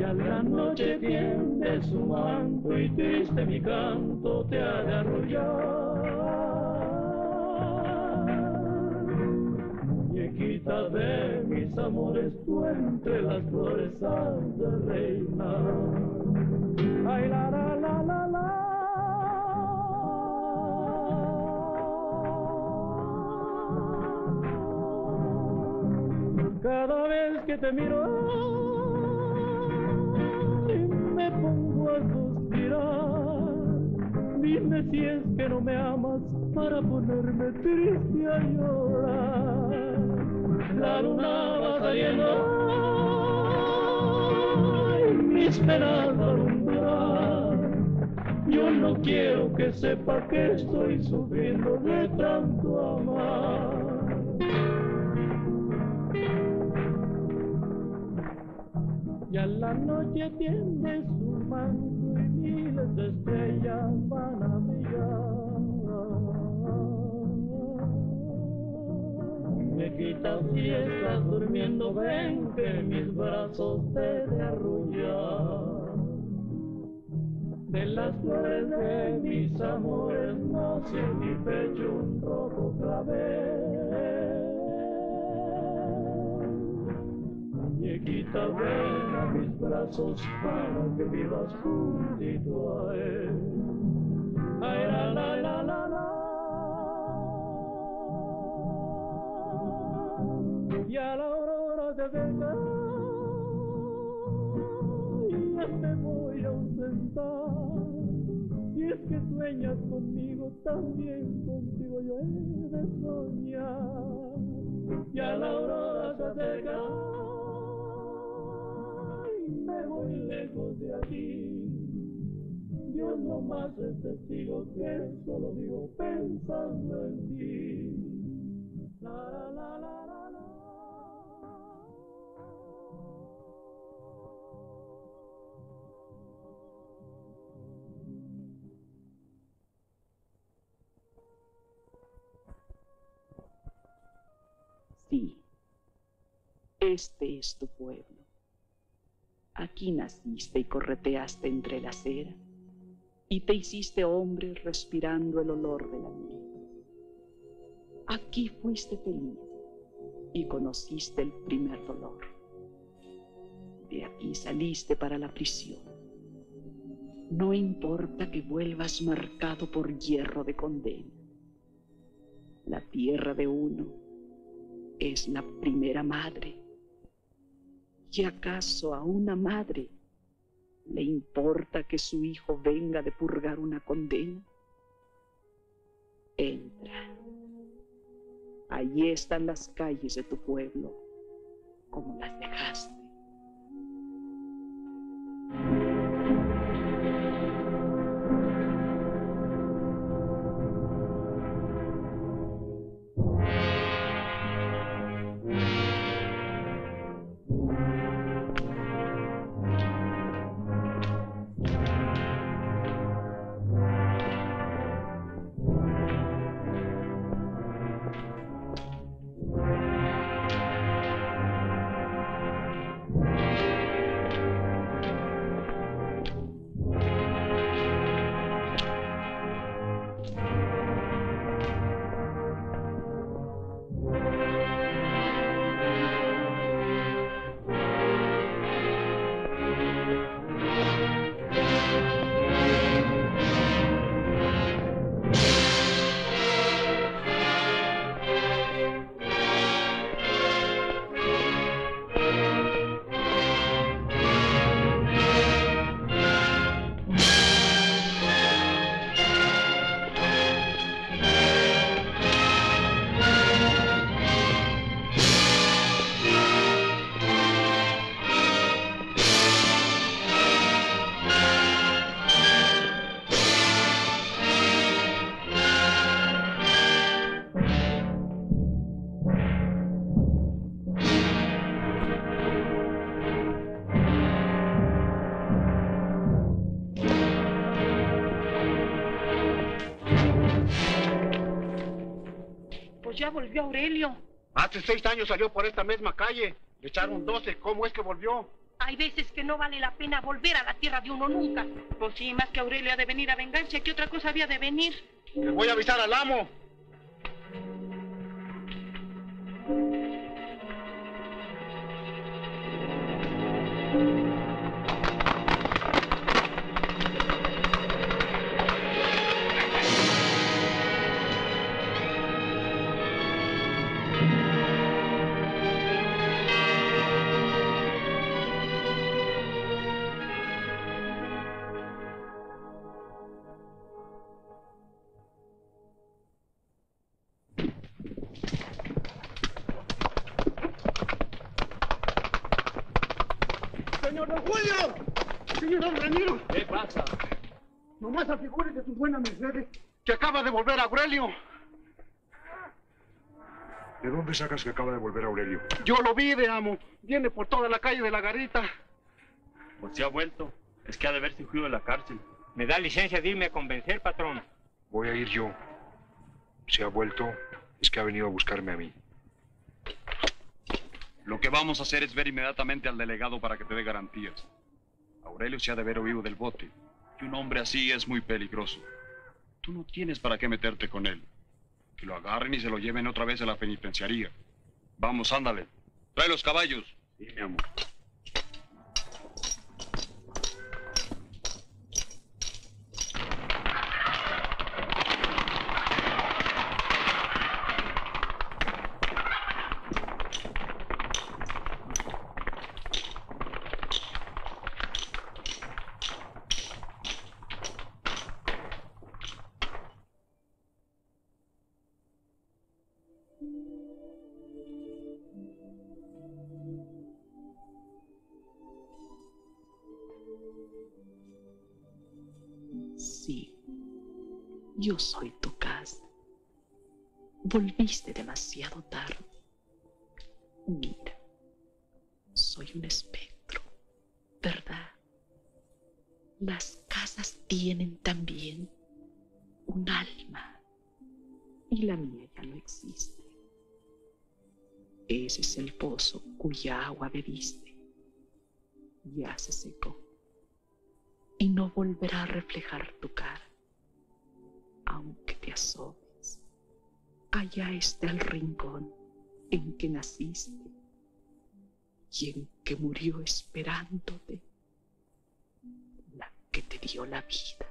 Ya la noche tiende su manto y triste mi canto te ha de arrullar. Muñequita de mis amores, tú entre las flores has de reinar. Ay, la, la, la, la, la. Cada vez que te miro a suspirar. Dime si es que no me amas para ponerme triste a llorar. La luna va saliendo ay, mis penas alumbrar. Yo no quiero que sepa que estoy sufriendo de tanto amar. Ya la noche tiene su manto y miles de estrellas van a brillar. Quitas si estás durmiendo, ven que mis brazos te de arrullar. De las flores de mis amores nace en mi pecho un rojo clavel. Muñequita, ven a mis brazos para que vivas juntito a él. Ay, la, la, la, la, la. Y a la aurora se acerca y ya me voy a ausentar. Si es que sueñas conmigo, también contigo yo he de soñar. Y a la aurora se acerca me voy lejos de aquí. Dios no más es testigo que solo vivo pensando en ti. La, la, la, la, la. Sí, este es tu pueblo. Aquí naciste y correteaste entre la acera y te hiciste hombre respirando el olor de la miel. Aquí fuiste feliz y conociste el primer dolor. De aquí saliste para la prisión. No importa que vuelvas marcado por hierro de condena. La tierra de uno es la primera madre. ¿Y acaso a una madre le importa que su hijo venga de purgar una condena? Entra. Allí están las calles de tu pueblo, como las dejaste. Volvió Aurelio. Hace seis años salió por esta misma calle. Le echaron 12. ¿Cómo es que volvió? Hay veces que no vale la pena volver a la tierra de uno nunca. Pues sí, más que Aurelio ha de venir a venganza, ¿qué otra cosa había de venir? Le voy a avisar al amo. Acaba de volver Aurelio. ¿De dónde sacas que acaba de volver Aurelio? Yo lo vi de amo. Viene por toda la calle de la garita. Pues se ha vuelto. Es que ha de haberse fugido de la cárcel. ¿Me da licencia de irme a convencer, patrón? Voy a ir yo. Si ha vuelto, es que ha venido a buscarme a mí. Lo que vamos a hacer es ver inmediatamente al delegado para que te dé garantías. Aurelio se ha de haber huido del bote. Y un hombre así es muy peligroso. Tú no tienes para qué meterte con él. Que lo agarren y se lo lleven otra vez a la penitenciaría. Vamos, ándale. Trae los caballos. Sí, mi amor. Yo soy tu casa. Volviste demasiado tarde. Mira, soy un espectro, ¿verdad? Las casas tienen también un alma y la mía ya no existe. Ese es el pozo cuya agua bebiste. Ya se secó y no volverá a reflejar tu Allá está el rincón en que naciste y en que murió esperándote la que te dio la vida.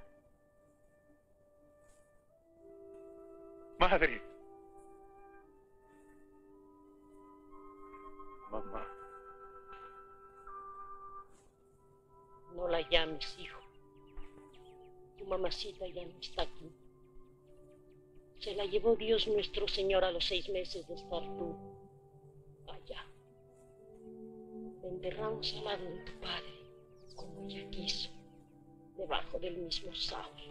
Madre. Mamá. No la llames, hijo. Tu mamacita ya no está aquí. Se la llevó Dios nuestro Señor a los seis meses de estar tú allá. Enterramos al lado de tu padre, como ella quiso, debajo del mismo sauce.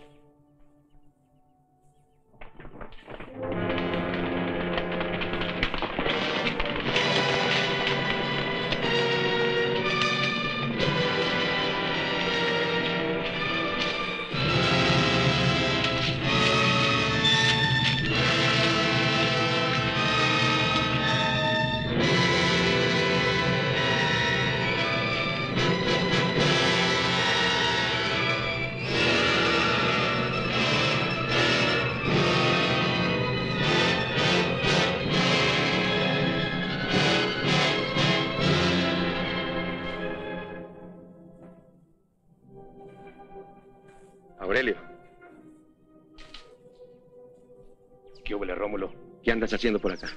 Andas haciendo por acá?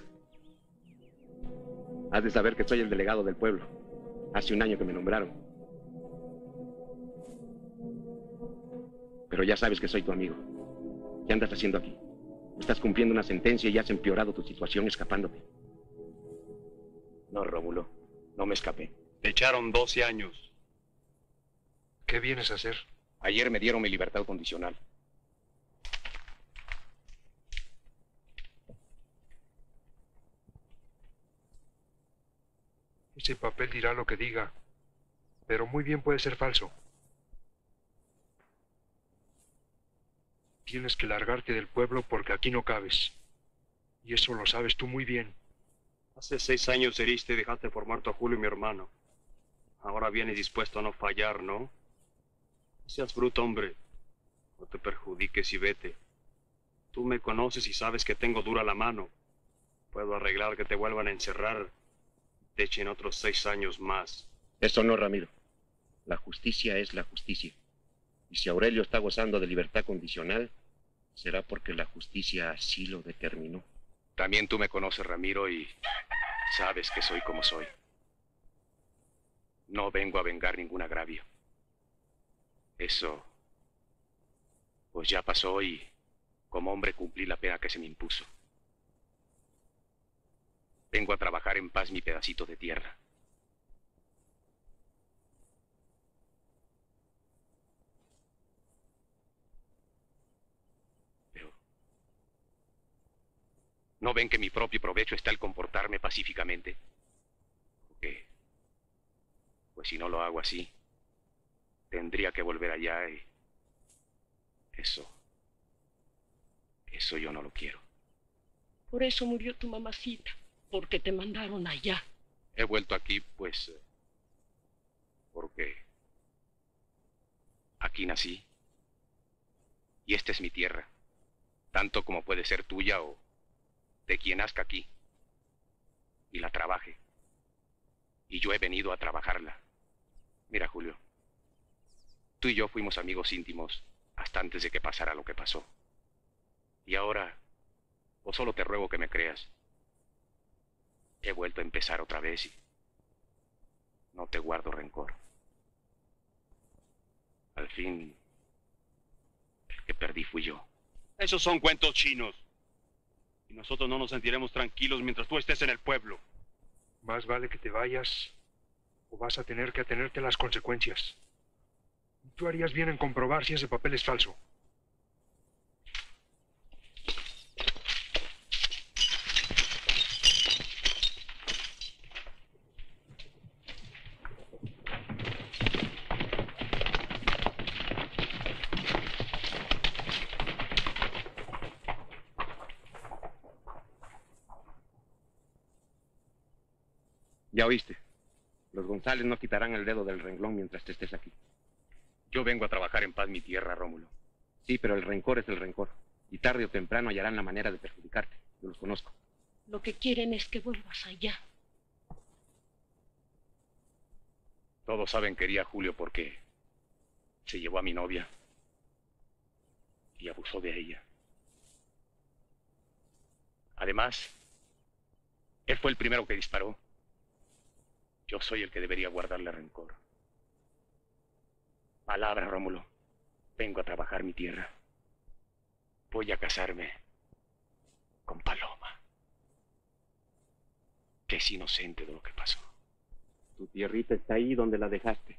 Has de saber que soy el delegado del pueblo. Hace un año que me nombraron. Pero ya sabes que soy tu amigo. ¿Qué andas haciendo aquí? Estás cumpliendo una sentencia y has empeorado tu situación escapándote. No, Rómulo. No me escapé. Te echaron 12 años. ¿Qué vienes a hacer? Ayer me dieron mi libertad condicional. Ese papel dirá lo que diga, pero muy bien puede ser falso. Tienes que largarte del pueblo porque aquí no cabes. Y eso lo sabes tú muy bien. Hace seis años heriste y dejaste por muerto a Julio, mi hermano. Ahora vienes dispuesto a no fallar, ¿no? No seas bruto, hombre. No te perjudiques y vete. Tú me conoces y sabes que tengo dura la mano. Puedo arreglar que te vuelvan a encerrar. Te echen otros seis años más. Eso no, Ramiro. La justicia es la justicia. Y si Aurelio está gozando de libertad condicional, será porque la justicia así lo determinó. También tú me conoces, Ramiro, y sabes que soy como soy. No vengo a vengar ningún agravio. Eso, pues ya pasó y como hombre cumplí la pena que se me impuso. Vengo a trabajar en paz mi pedacito de tierra. Pero, ¿no ven que mi propio provecho está el comportarme pacíficamente? ¿O qué? Pues si no lo hago así, tendría que volver allá y... Eso... Eso yo no lo quiero. Por eso murió tu mamacita, porque te mandaron allá. He vuelto aquí, pues... eh, Porque... Aquí nací. Y esta es mi tierra. Tanto como puede ser tuya o de quien nazca aquí. Y la trabaje. Y yo he venido a trabajarla. Mira, Julio. Tú y yo fuimos amigos íntimos hasta antes de que pasara lo que pasó. Y ahora, o solo te ruego que me creas. He vuelto a empezar otra vez y no te guardo rencor. Al fin, el que perdí fui yo. Esos son cuentos chinos. Y nosotros no nos sentiremos tranquilos mientras tú estés en el pueblo. Más vale que te vayas o vas a tener que atenerte a las consecuencias. Tú harías bien en comprobar si ese papel es falso. Ya oíste. Los González no quitarán el dedo del renglón mientras te estés aquí. Yo vengo a trabajar en paz mi tierra, Rómulo. Sí, pero el rencor es el rencor. Y tarde o temprano hallarán la manera de perjudicarte. Yo los conozco. Lo que quieren es que vuelvas allá. Todos saben que quería a Julio porque se llevó a mi novia y abusó de ella. Además, él fue el primero que disparó. Yo soy el que debería guardarle rencor. Palabra, Rómulo. Vengo a trabajar mi tierra. Voy a casarme con Paloma, que es inocente de lo que pasó. Tu tierrita está ahí donde la dejaste.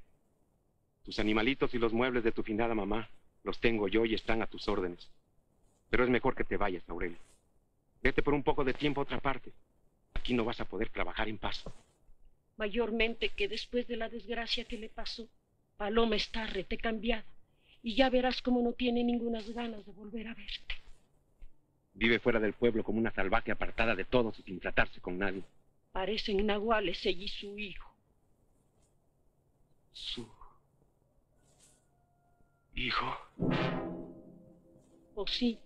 Tus animalitos y los muebles de tu finada mamá los tengo yo y están a tus órdenes. Pero es mejor que te vayas, Aurelio. Vete por un poco de tiempo a otra parte. Aquí no vas a poder trabajar en paz. Mayormente que después de la desgracia que le pasó, Paloma está rete cambiada. Y ya verás cómo no tiene ninguna ganas de volver a verte. Vive fuera del pueblo como una salvaje apartada de todos y sin tratarse con nadie. Parecen nahuales ella y su hijo. Su hijo. Oh sí,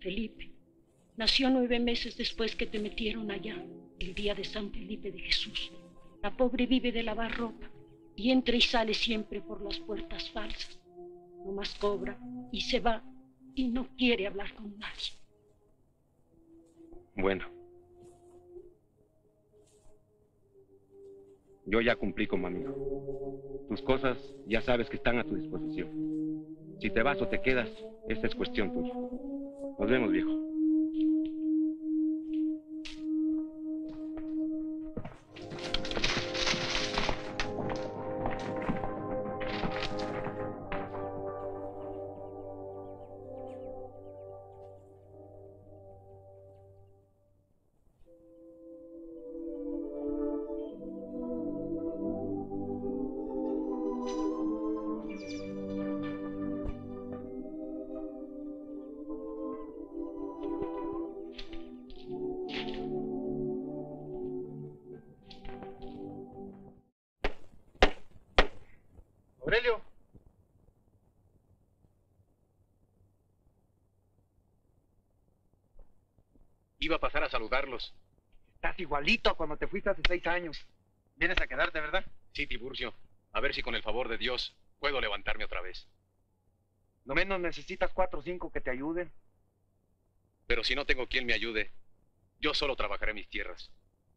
Felipe. Nació nueve meses después que te metieron allá, el día de San Felipe de Jesús. La pobre vive de lavar ropa y entra y sale siempre por las puertas falsas. No más cobra y se va y no quiere hablar con nadie. Bueno. Yo ya cumplí como amigo. Tus cosas ya sabes que están a tu disposición. Si te vas o te quedas, esta es cuestión tuya. Nos vemos, viejo. Estás igualito cuando te fuiste hace seis años. Vienes a quedarte, ¿verdad? Sí, Tiburcio. A ver si con el favor de Dios puedo levantarme otra vez. No menos necesitas cuatro o cinco que te ayuden. Pero si no tengo quien me ayude, yo solo trabajaré mis tierras.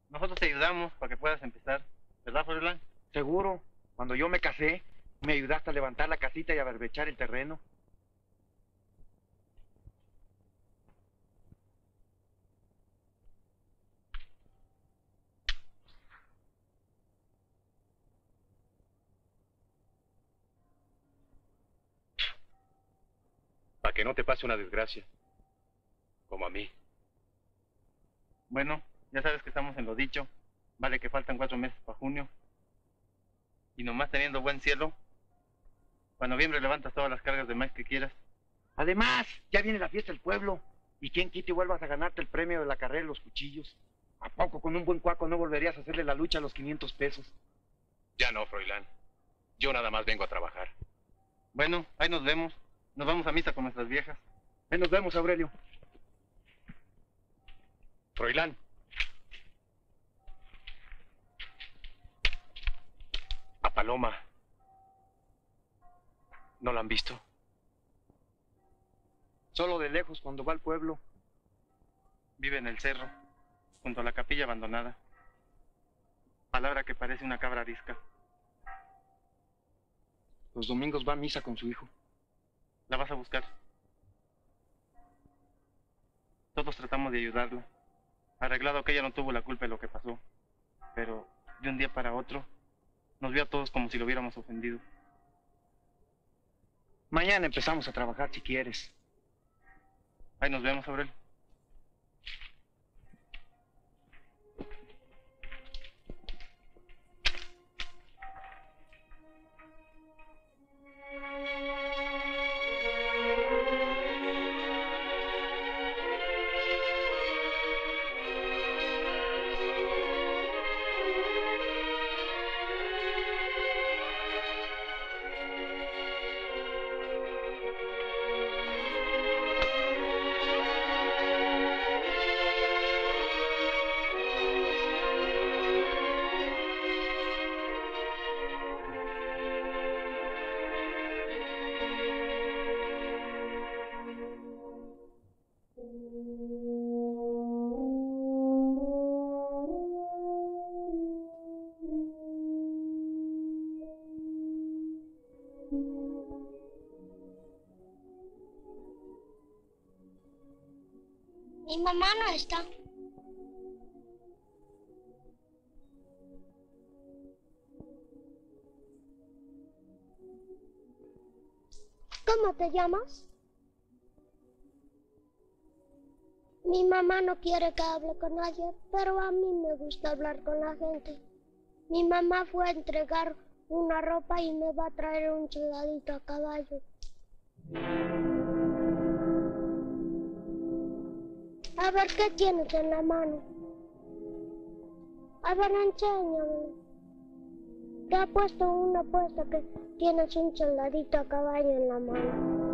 Nosotros te ayudamos para que puedas empezar. ¿Verdad, Froilán? Seguro. Cuando yo me casé, me ayudaste a levantar la casita y a berbechar el terreno. No te pase una desgracia. Como a mí. Bueno, ya sabes que estamos en lo dicho. Vale que faltan cuatro meses para junio. Y nomás teniendo buen cielo, para noviembre levantas todas las cargas de maíz que quieras. Además, ya viene la fiesta del pueblo. ¿Y quién quita y vuelvas a ganarte el premio de la carrera de los cuchillos? ¿A poco con un buen cuaco no volverías a hacerle la lucha a los 500 pesos? Ya no, Froilán. Yo nada más vengo a trabajar. Bueno, ahí nos vemos. Nos vamos a misa con nuestras viejas. Nos vemos, Aurelio. Froilán. A Paloma. ¿No la han visto? Solo de lejos cuando va al pueblo. Vive en el cerro, junto a la capilla abandonada. Palabra que parece una cabra arisca. Los domingos va a misa con su hijo. La vas a buscar. Todos tratamos de ayudarla. Arreglado que ella no tuvo la culpa de lo que pasó. Pero de un día para otro, nos vio a todos como si lo hubiéramos ofendido. Mañana empezamos a trabajar si quieres. Ahí nos vemos, Aurel. ¿Cómo te llamas? Mi mamá no quiere que hable con nadie, pero a mí me gusta hablar con la gente. Mi mamá fue a entregar una ropa y me va a traer un soldadito a caballo. A ver qué tienes en la mano. A ver, enséñame. Te ha puesto una apuesta que tienes un soldadito a caballo en la mano.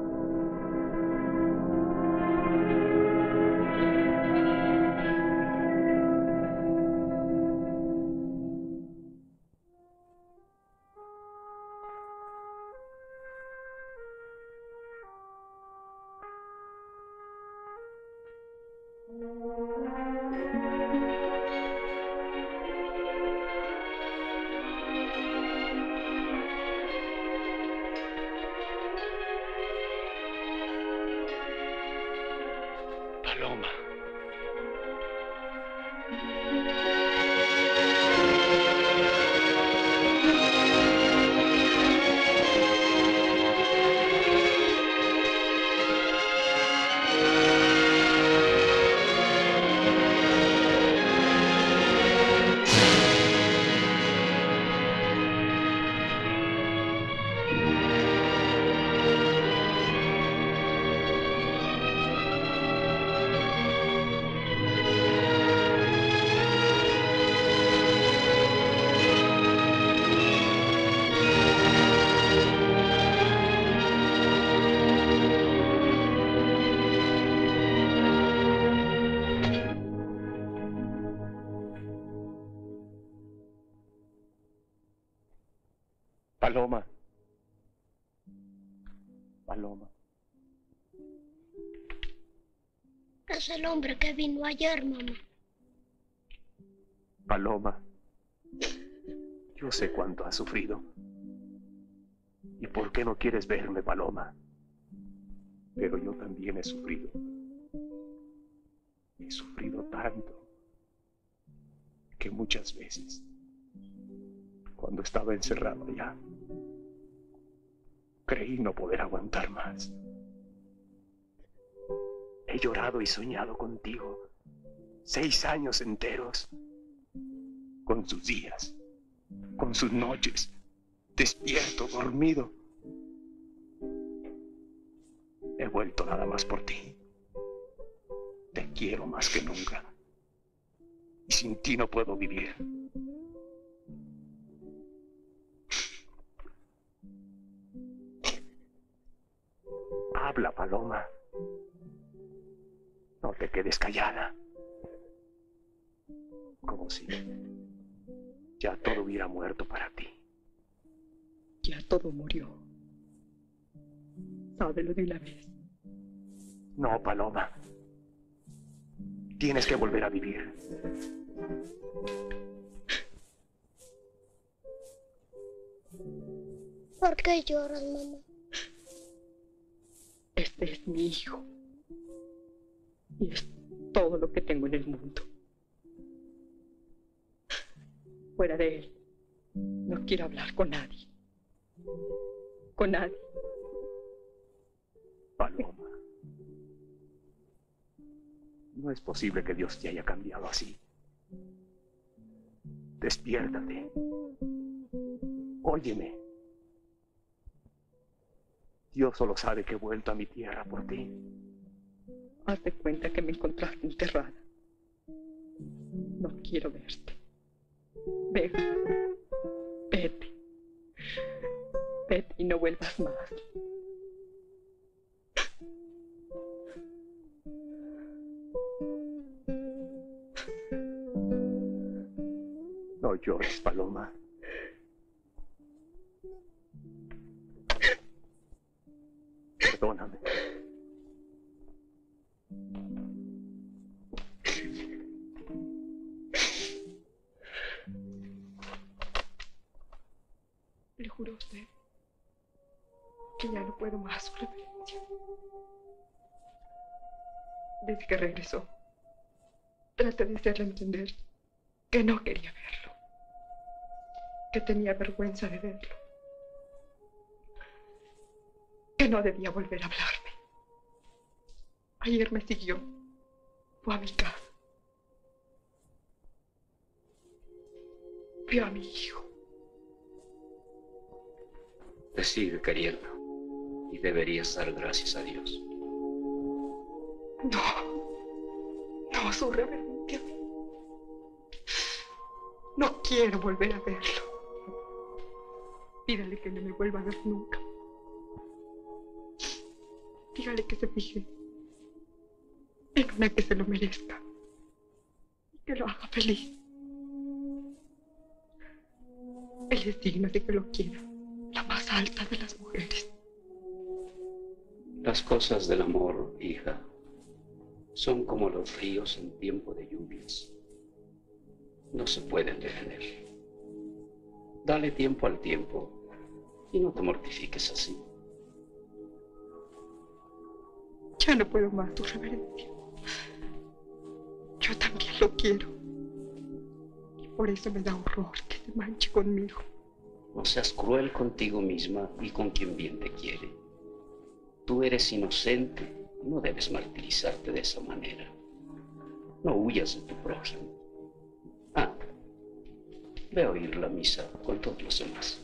Paloma. Paloma. Es el hombre que vino ayer, mamá. Paloma. Yo sé cuánto has sufrido. ¿Y por qué no quieres verme, Paloma? Pero yo también he sufrido. He sufrido tanto que muchas veces, cuando estaba encerrado allá, creí no poder aguantar más. He llorado y soñado contigo seis años enteros, con sus días, con sus noches, despierto, dormido. He vuelto nada más por ti. Te quiero más que nunca. Y sin ti no puedo vivir. Habla, Paloma. No te quedes callada. Como si ya todo hubiera muerto para ti. Ya todo murió. Sábelo de una vez. No, Paloma. Tienes que volver a vivir. ¿Por qué lloras, mamá? Es mi hijo. Y es todo lo que tengo en el mundo. Fuera de él, no quiero hablar con nadie. Con nadie. Paloma. No es posible que Dios te haya cambiado así. Despiértate. Óyeme. Dios solo sabe que he vuelto a mi tierra por ti. Haz de cuenta que me encontraste enterrada. No quiero verte. Ve. Vete. Vete y no vuelvas más. No llores, Paloma. Su reverencia. Desde que regresó, traté de hacerle entender que no quería verlo, que tenía vergüenza de verlo, que no debía volver a hablarme. Ayer me siguió, fue a mi casa, vio a mi hijo. Te sigue queriendo y deberías dar gracias a Dios. No, no, su reverencia. No quiero volver a verlo. Pídale que no me vuelva a ver nunca. Dígale que se fije en una que se lo merezca y que lo haga feliz. Él es digno de que lo quiera, la más alta de las mujeres. Las cosas del amor, hija, son como los ríos en tiempo de lluvias. No se pueden detener. Dale tiempo al tiempo y no te mortifiques así. Ya no puedo más, tu reverencia. Yo también lo quiero. Y por eso me da horror que se manche conmigo. No seas cruel contigo misma y con quien bien te quiere. Tú eres inocente no debes martirizarte de esa manera. No huyas de tu prójimo. Ah, ve a oír la misa con todos los demás.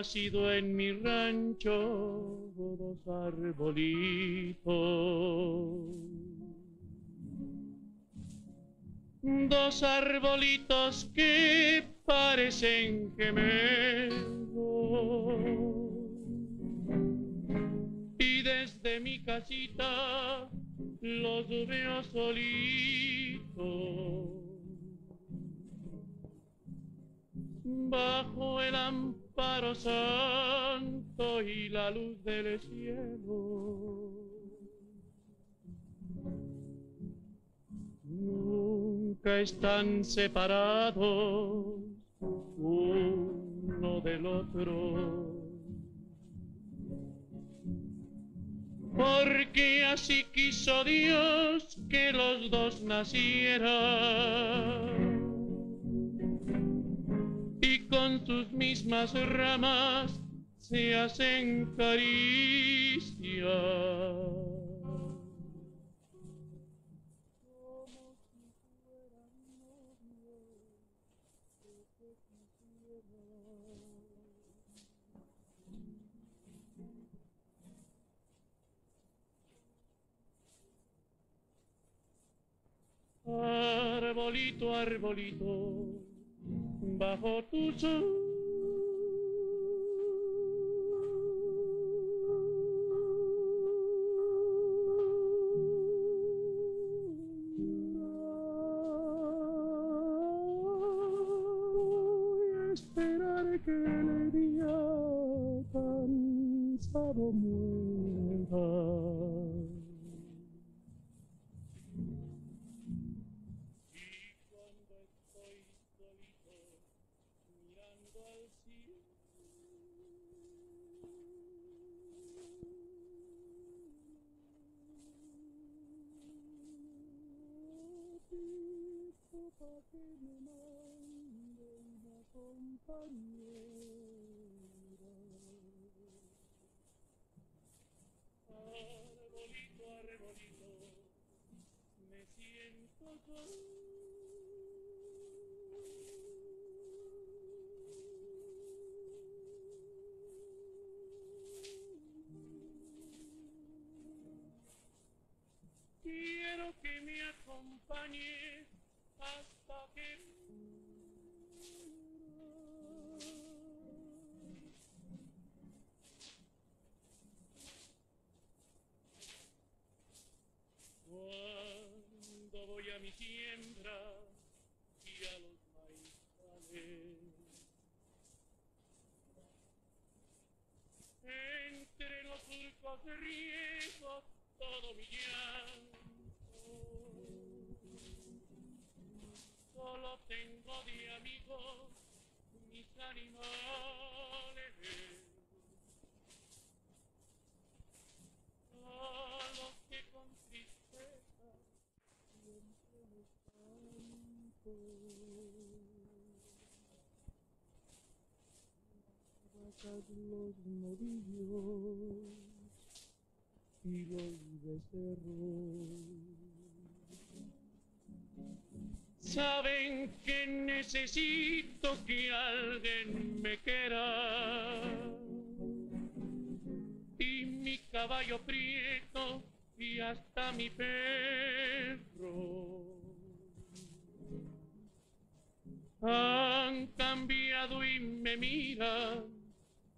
Nacido en mi rancho dos arbolitos, dos arbolitos que parecen gemelos. Y desde mi casita los veo solitos. bajo el amparo santo y la luz del cielo. Nunca están separados uno del otro. Porque así quiso Dios que los dos nacieran y con sus mismas ramas se hacen caricias. Arbolito, arbolito, bajo tu esperar que el día cansado muera. tremenda compañera. Arbolito, arbolito, me siento con quiero que me acompañe los novillos y los becerros. Saben que necesito que alguien me quiera. Y mi caballo prieto y hasta mi perro. Han cambiado y me miran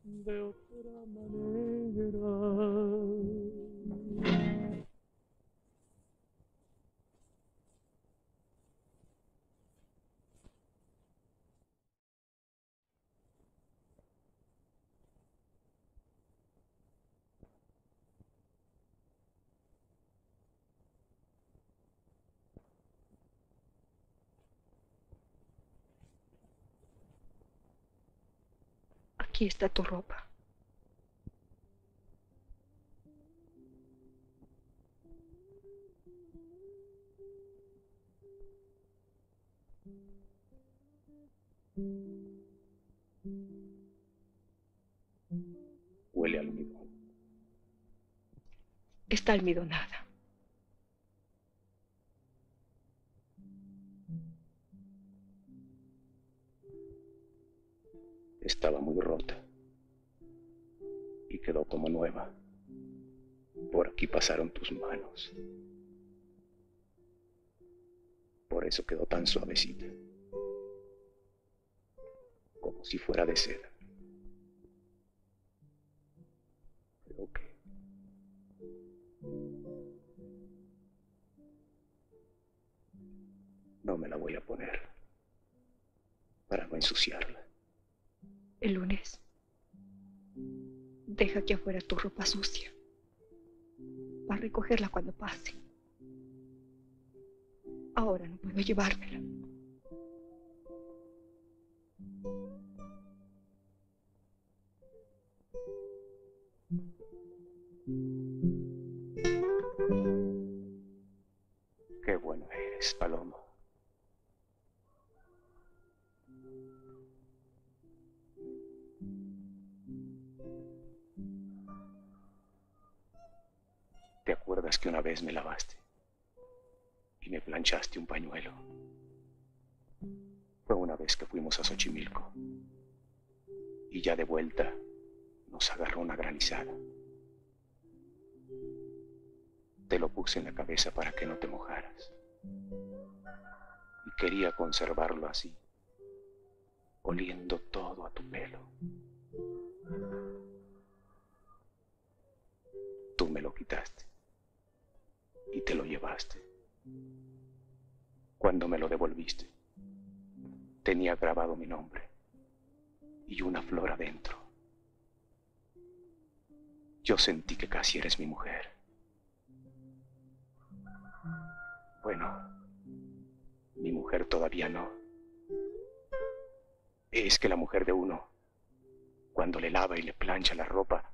de otra manera. Aquí está tu ropa. Huele a almidón. Está almidonada. Estaba muy rota. Y quedó como nueva. Por aquí pasaron tus manos. Por eso quedó tan suavecita. Como si fuera de seda. Pero qué. No me la voy a poner. Para no ensuciarla. El lunes. Deja aquí afuera tu ropa sucia. Va a recogerla cuando pase. Ahora no puedo llevármela. Qué bueno eres, Paloma. ¿Te acuerdas que una vez me lavaste y me planchaste un pañuelo? Fue una vez que fuimos a Xochimilco y ya de vuelta nos agarró una granizada. Te lo puse en la cabeza para que no te mojaras. Y quería conservarlo así, oliendo todo a tu pelo. Tú me lo quitaste y te lo llevaste. Cuando me lo devolviste, tenía grabado mi nombre y una flor adentro. Yo sentí que casi eres mi mujer. Bueno, mi mujer todavía no. Es que la mujer de uno, cuando le lava y le plancha la ropa,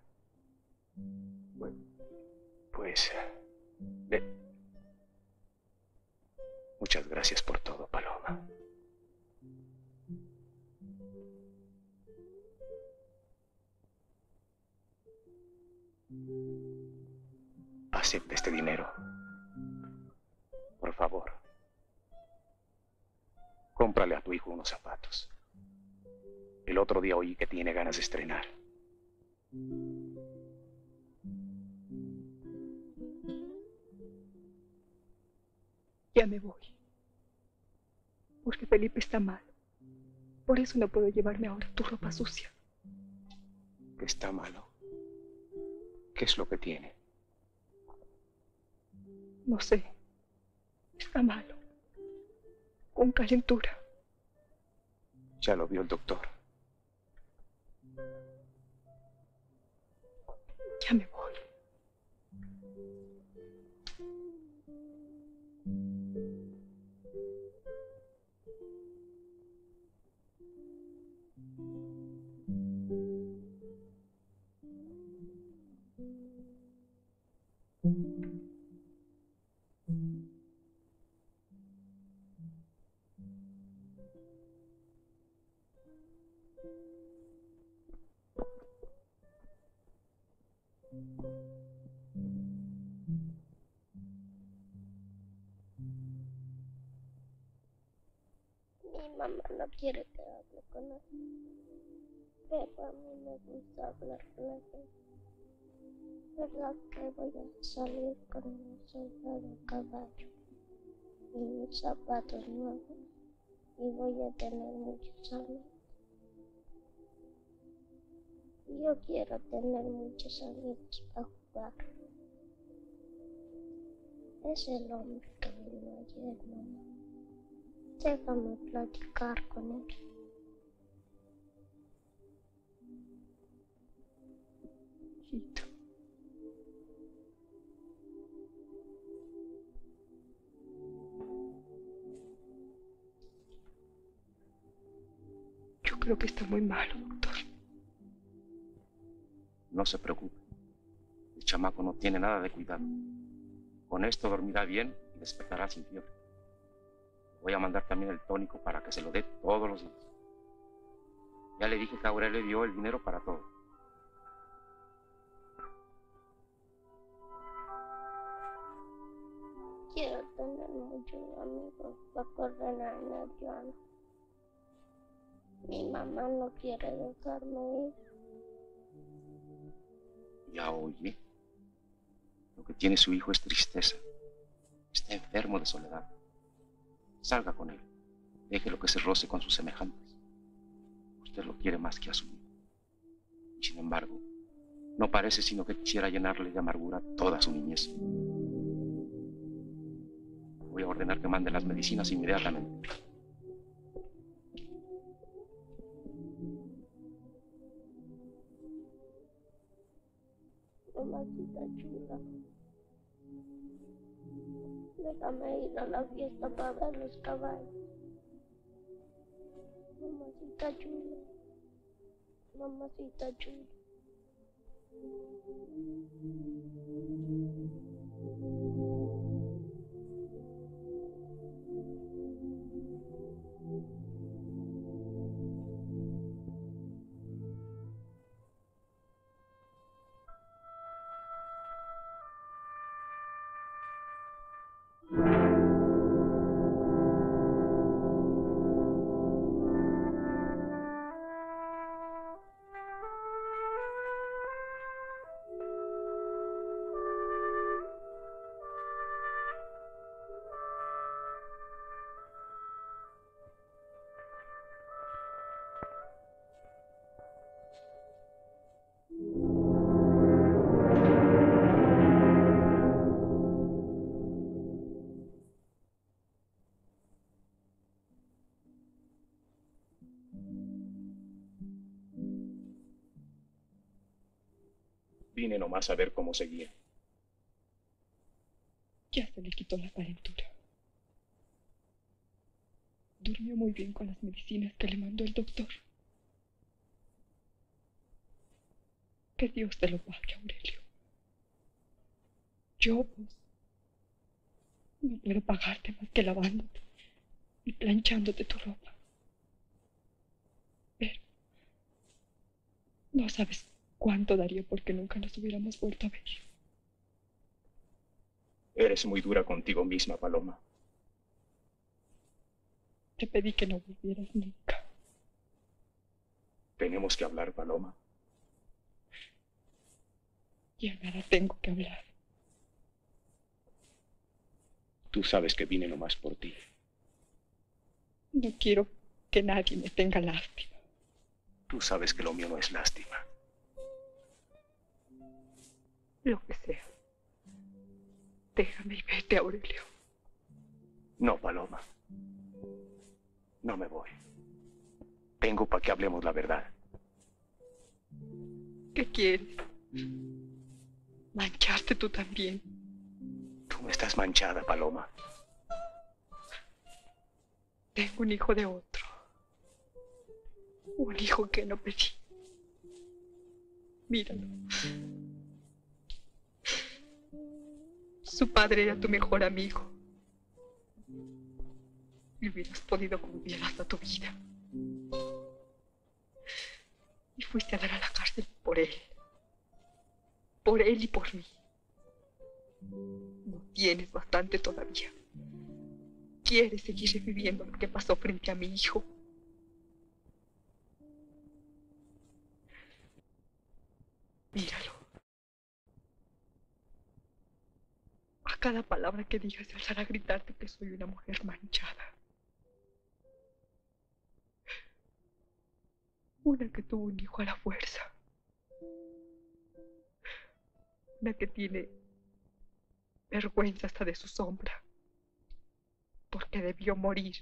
pues, Muchas gracias por todo, Paloma. Acepte este dinero. Por favor. Cómprale a tu hijo unos zapatos. El otro día oí que tiene ganas de estrenar. Ya me voy. Porque Felipe está mal. Por eso no puedo llevarme ahora tu ropa sucia. Está malo. ¿Qué es lo que tiene? No sé. Está malo. Con calentura. Ya lo vio el doctor. Ya me voy. Mi mamá no quiere que hable con él. Pero a mí me gusta hablar con la gente. ¿Verdad que voy a salir con un soldado caballo? Y mis zapatos nuevos. Y voy a tener muchos amigos. Yo quiero tener muchos amigos para jugar. Es el hombre que vino ayer, mamá. Déjame platicar con él. Hijito. Yo creo que está muy malo. No se preocupe. El chamaco no tiene nada de cuidado. Con esto dormirá bien y despertará sin fiebre. Voy a mandar también el tónico para que se lo dé todos los días. Ya le dije que Aurelio dio el dinero para todo. Quiero tener muchos amigos para al avión. Mi mamá no quiere dejarme ir. Ya oye. Lo que tiene su hijo es tristeza. Está enfermo de soledad. Salga con él. Déjelo que se roce con sus semejantes. Usted lo quiere más que a su hijo. Sin embargo, no parece sino que quisiera llenarle de amargura toda su niñez. Voy a ordenar que mande las medicinas inmediatamente. Mamacita chula. Déjame ir a la fiesta para ver los caballos. Mamacita chula. Mamacita chula. Nomás a ver cómo seguía. Ya se le quitó la calentura. Durmió muy bien con las medicinas que le mandó el doctor. Que Dios te lo pague, Aurelio. Yo, pues, no puedo pagarte más que lavándote y planchándote tu ropa. Pero no sabes ¿Cuánto daría porque nunca nos hubiéramos vuelto a ver? Eres muy dura contigo misma, Paloma. Te pedí que no volvieras nunca. Tenemos que hablar, Paloma. Ya nada tengo que hablar. Tú sabes que vine nomás por ti. No quiero que nadie me tenga lástima. Tú sabes que lo mío no es lástima. Lo que sea. Déjame y vete, Aurelio. No, Paloma. No me voy. Vengo para que hablemos la verdad. ¿Qué quieres? Manchaste tú también. Tú no estás manchada, Paloma. Tengo un hijo de otro. Un hijo que no pedí. Míralo. Su padre era tu mejor amigo. Y hubieras podido confiar hasta tu vida. Y fuiste a dar a la cárcel por él. Por él y por mí. No tienes bastante todavía. Quieres seguir reviviendo lo que pasó frente a mi hijo. Míralo. A cada palabra que digas se alzará a gritarte que soy una mujer manchada. Una que tuvo un hijo a la fuerza. Una que tiene vergüenza hasta de su sombra. Porque debió morir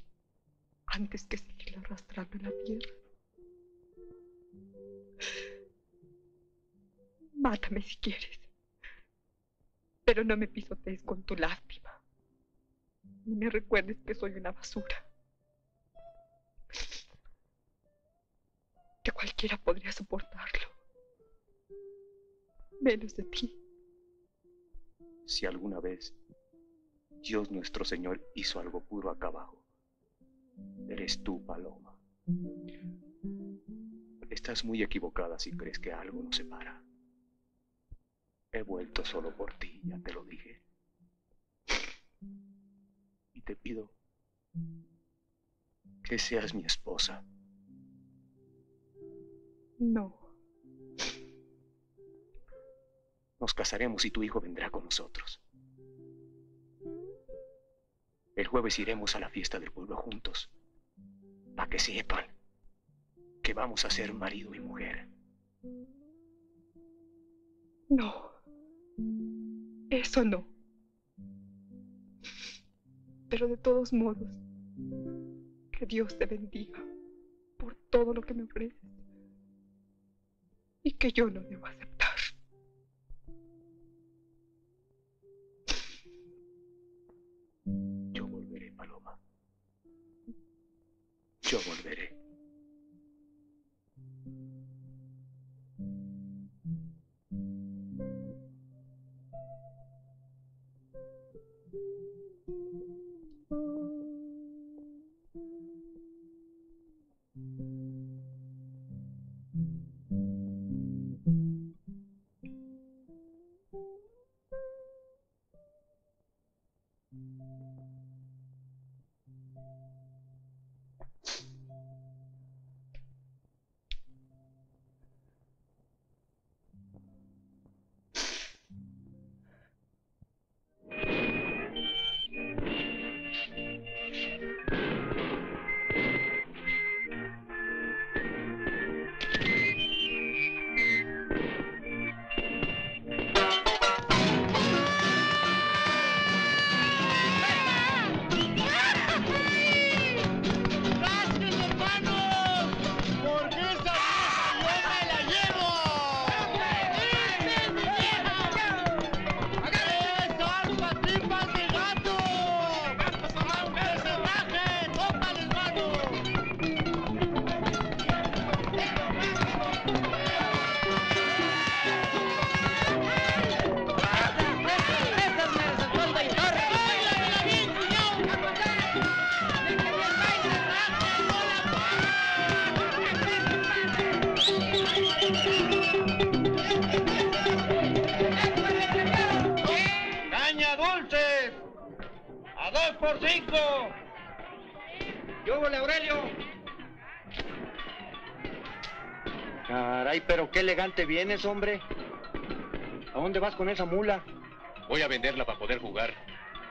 antes que seguirla arrastrando en la tierra. Mátame si quieres. Pero no me pisotees con tu lástima. Ni me recuerdes que soy una basura. Que cualquiera podría soportarlo. Menos de ti. Si alguna vez Dios nuestro Señor hizo algo puro acá abajo, eres tú, Paloma. Estás muy equivocada si crees que algo nos separa. He vuelto solo por ti, ya te lo dije. Y te pido que seas mi esposa. No. Nos casaremos y tu hijo vendrá con nosotros. El jueves iremos a la fiesta del pueblo juntos, para que sepan que vamos a ser marido y mujer. No. Eso no. Pero de todos modos, que Dios te bendiga por todo lo que me ofreces y que yo no debo aceptar. Yo volveré, Paloma. Yo volveré. Pero qué elegante vienes, hombre. ¿A dónde vas con esa mula? Voy a venderla para poder jugar.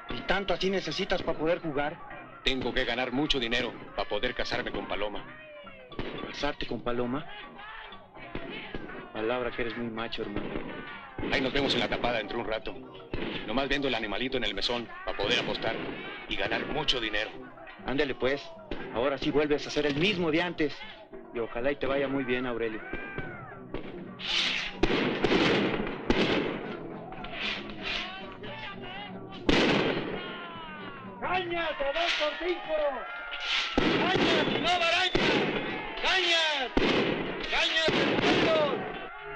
¿Y tanto así necesitas para poder jugar? Tengo que ganar mucho dinero para poder casarme con Paloma. ¿Casarte con Paloma? Palabra que eres muy macho, hermano. Ahí nos vemos en la tapada dentro de un rato. Nomás vendo el animalito en el mesón para poder apostar y ganar mucho dinero. Ándele pues. Ahora sí vuelves a ser el mismo de antes. Y ojalá y te vaya muy bien, Aurelio. ¡Cañas a dos por cinco! ¡Cañas y no barañas! ¡Cañas! ¡Cañas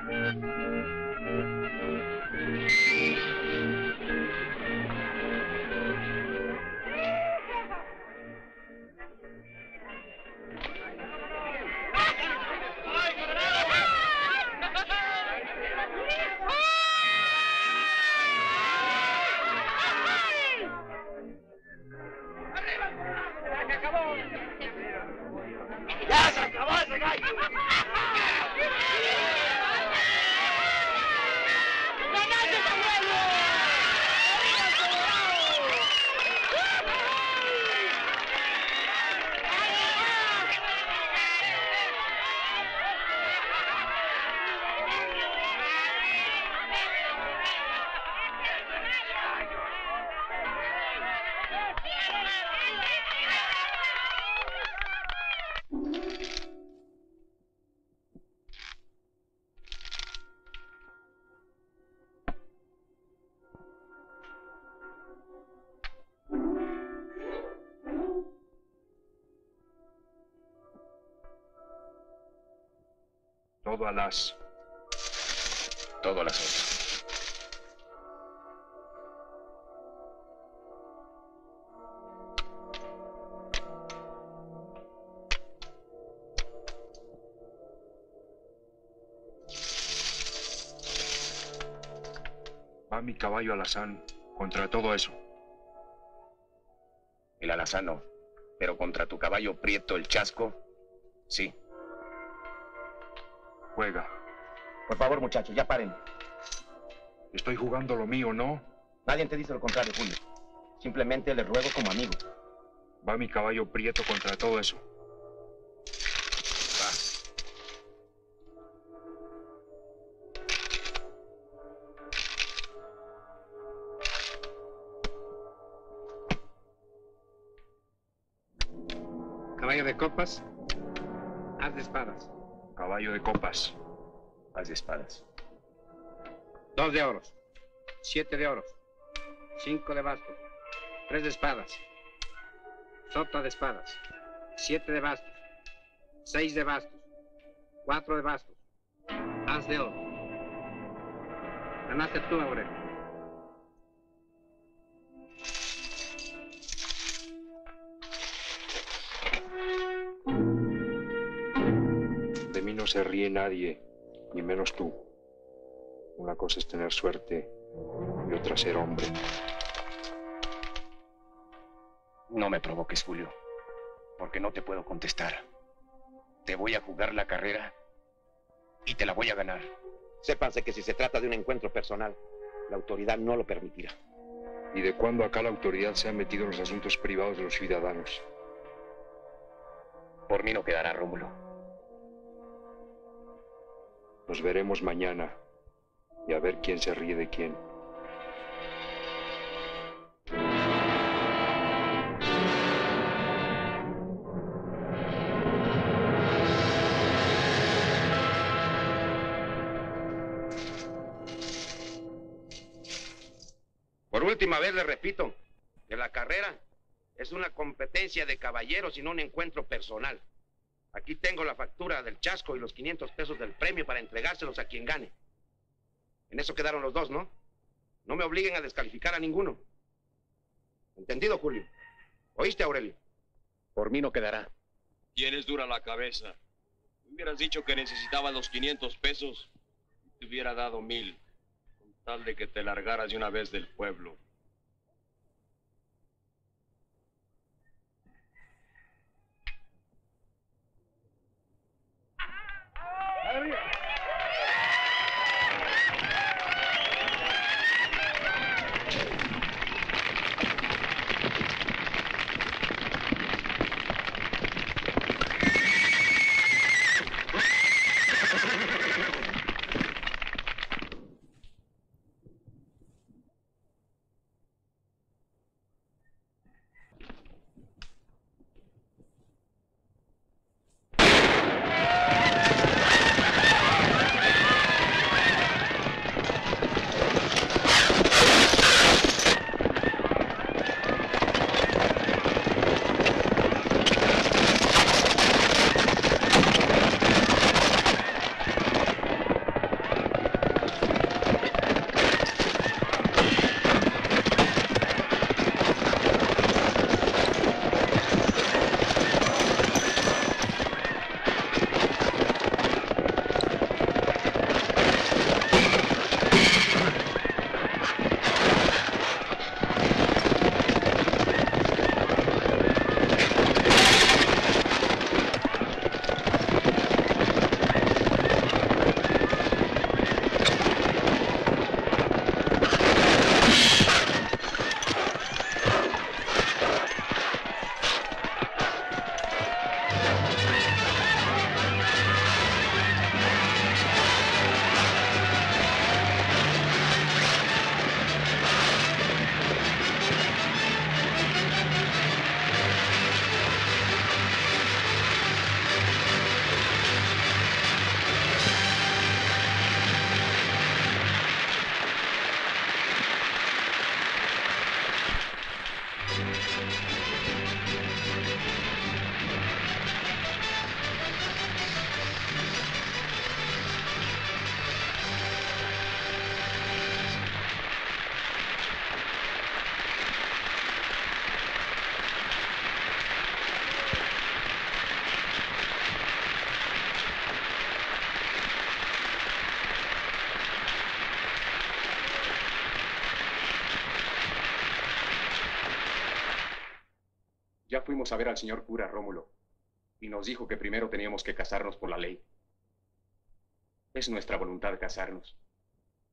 en Todo a las. Todo a las ocho. Va mi caballo alazán contra todo eso. El alazano. Pero contra tu caballo prieto, el chasco, sí. Juega. Por favor, muchachos, ya paren. Estoy jugando lo mío, ¿no? Nadie te dice lo contrario, Julio. Simplemente le ruego como amigo. Va mi caballo prieto contra todo eso. Caballo de copas, haz de espadas. Caballo de copas. Haz de espadas. Dos de oros, siete de oros, cinco de bastos, tres de espadas, sota de espadas, siete de bastos, seis de bastos, cuatro de bastos, haz de oro. Ganaste tú, Aurelio. Se ríe nadie, ni menos tú. Una cosa es tener suerte y otra ser hombre. No me provoques, Julio, porque no te puedo contestar. Te voy a jugar la carrera y te la voy a ganar. Sépanse que si se trata de un encuentro personal, la autoridad no lo permitirá. ¿Y de cuándo acá la autoridad se ha metido en los asuntos privados de los ciudadanos? Por mí no quedará, Rómulo. Nos veremos mañana y a ver quién se ríe de quién. Por última vez le repito que la carrera es una competencia de caballeros y no un encuentro personal. Aquí tengo la factura del chasco y los 500 pesos del premio para entregárselos a quien gane. En eso quedaron los dos, ¿no? No me obliguen a descalificar a ninguno. ¿Entendido, Julio? ¿Oíste, Aurelio? Por mí no quedará. Tienes dura la cabeza. Me hubieras dicho que necesitaba los 500 pesos y te hubiera dado mil, con tal de que te largaras de una vez del pueblo. Fuimos a ver al señor cura Rómulo y nos dijo que primero teníamos que casarnos por la ley. Es nuestra voluntad casarnos,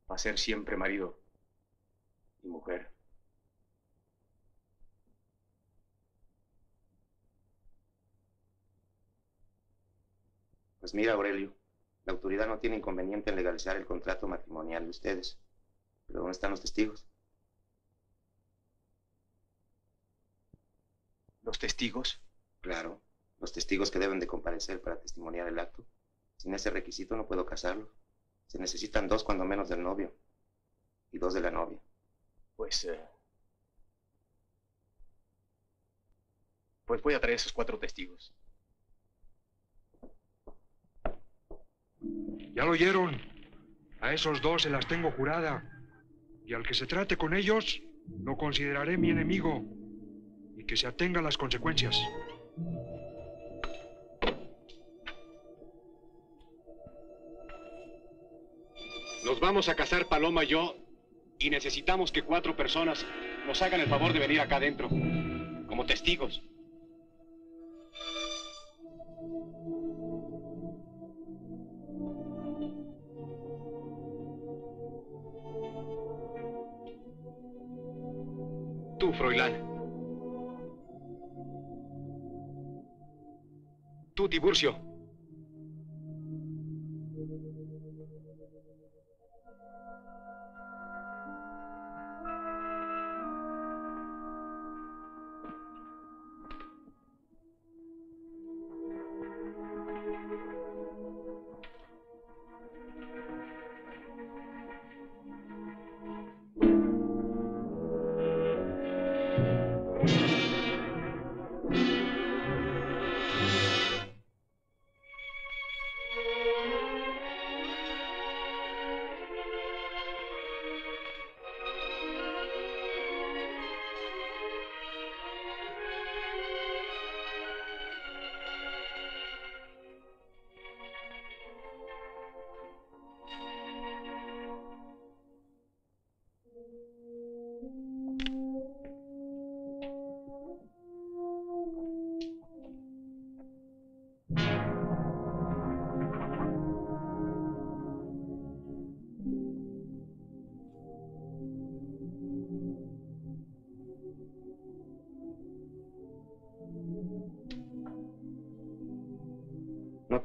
para ser siempre marido y mujer. Pues mira, Aurelio, la autoridad no tiene inconveniente en legalizar el contrato matrimonial de ustedes. Pero ¿dónde están los testigos? ¿Los testigos? Claro, los testigos que deben de comparecer para testimoniar el acto. Sin ese requisito no puedo casarlo. Se necesitan dos cuando menos del novio y dos de la novia. Pues... eh, Pues voy a traer esos cuatro testigos. Ya lo oyeron. A esos dos se las tengo jurada. Y al que se trate con ellos, lo consideraré mi enemigo. Que se atenga a las consecuencias. Nos vamos a casar Paloma y yo y necesitamos que cuatro personas nos hagan el favor de venir acá adentro, como testigos. Tú, Froilán. Tú, Tiburcio.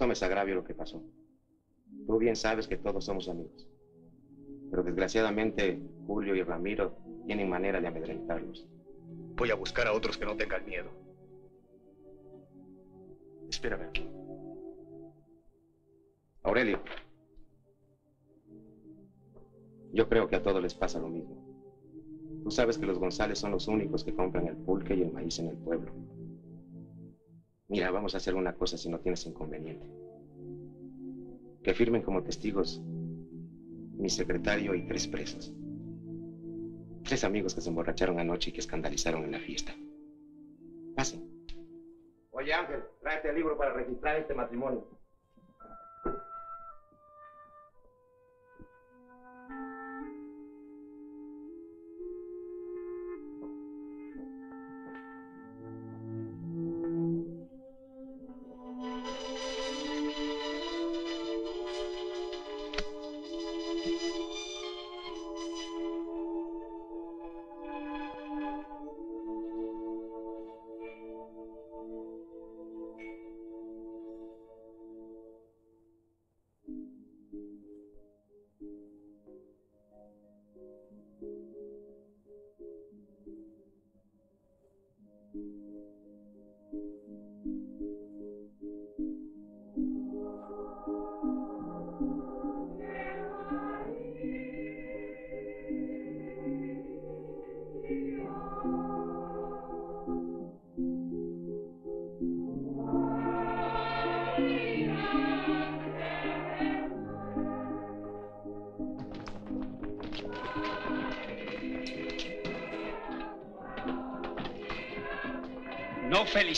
Tomes agravio lo que pasó. Tú bien sabes que todos somos amigos. Pero desgraciadamente Julio y Ramiro tienen manera de amedrentarlos. Voy a buscar a otros que no tengan miedo. Espérame aquí. Aurelio, yo creo que a todos les pasa lo mismo. Tú sabes que los González son los únicos que compran el pulque y el maíz en el pueblo. Mira, vamos a hacer una cosa si no tienes inconveniente. Que firmen como testigos mi secretario y tres presos. Tres amigos que se emborracharon anoche y que escandalizaron en la fiesta. Pasen. Oye, Ángel, tráete el libro para registrar este matrimonio.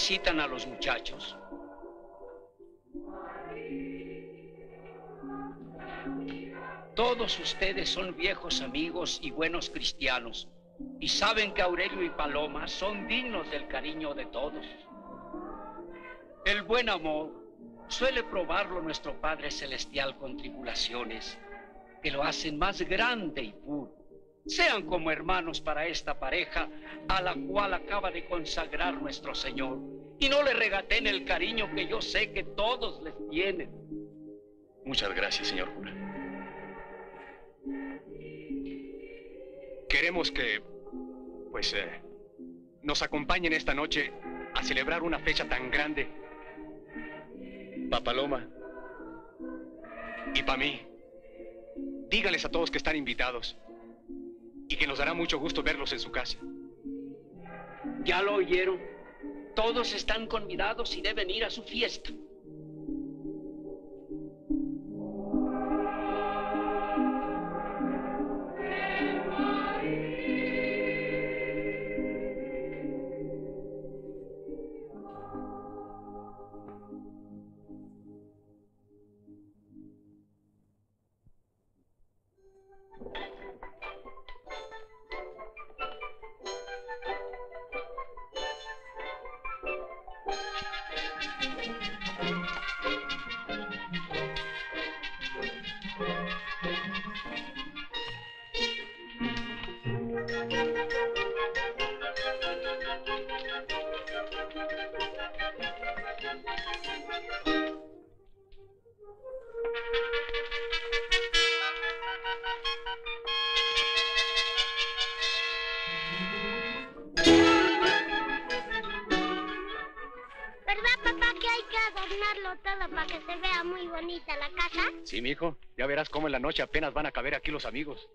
¿No felicitan a los muchachos? Todos ustedes son viejos amigos y buenos cristianos, y saben que Aurelio y Paloma son dignos del cariño de todos. El buen amor suele probarlo nuestro Padre Celestial con tribulaciones que lo hacen más grande y puro. Sean como hermanos para esta pareja a la cual acaba de consagrar nuestro Señor. Y no le regaten el cariño que yo sé que todos les tienen. Muchas gracias, señor cura. Queremos que, pues, eh, nos acompañen esta noche a celebrar una fecha tan grande. Pa Paloma y pa mí. Díganles a todos que están invitados y que nos dará mucho gusto verlos en su casa. Ya lo oyeron. Todos están convidados y deben ir a su fiesta. Apenas van a caber aquí los amigos.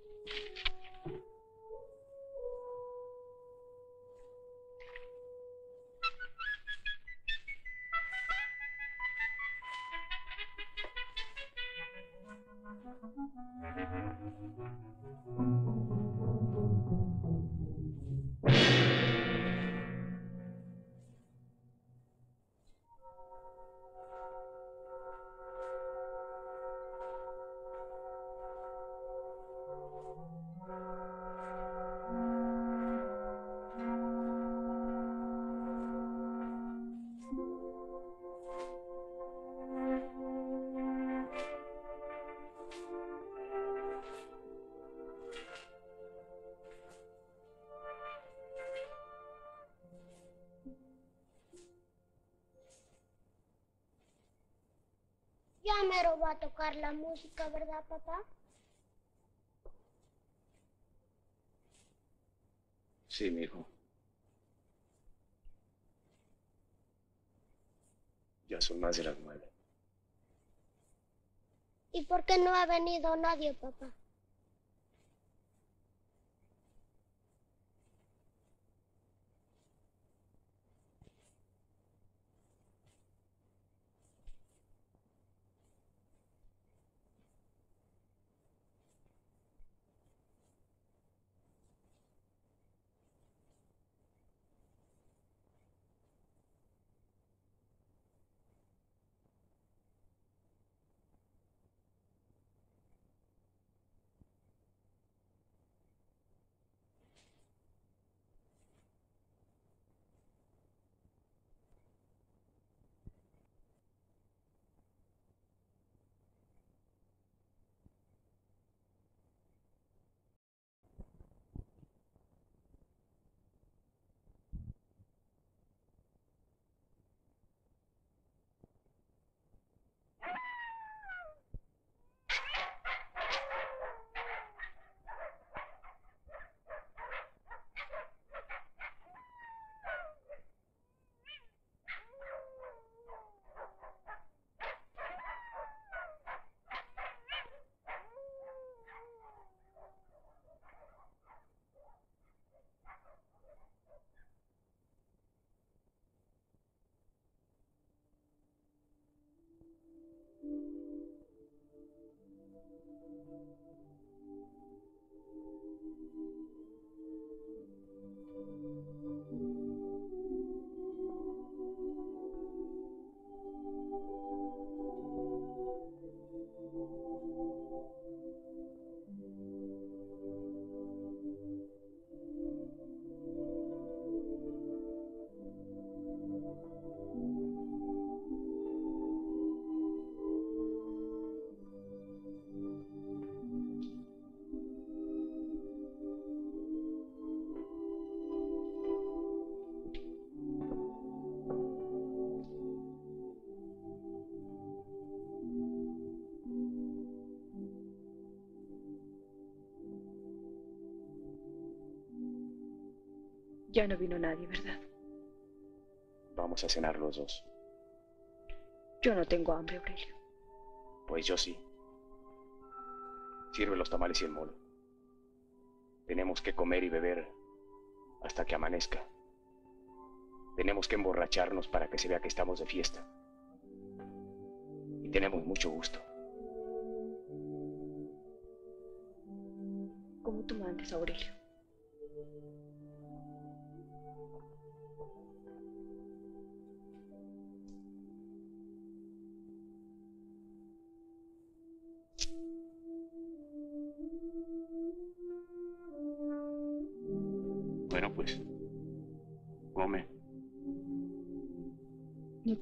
Tocar la música, ¿verdad, papá? Sí, mijo. Ya son más de las nueve. ¿Y por qué no ha venido nadie, papá? Ya no vino nadie, ¿verdad? Vamos a cenar los dos. Yo no tengo hambre, Aurelio. Pues yo sí. Sirve los tamales y el molo. Tenemos que comer y beber hasta que amanezca. Tenemos que emborracharnos para que se vea que estamos de fiesta. Y tenemos mucho gusto.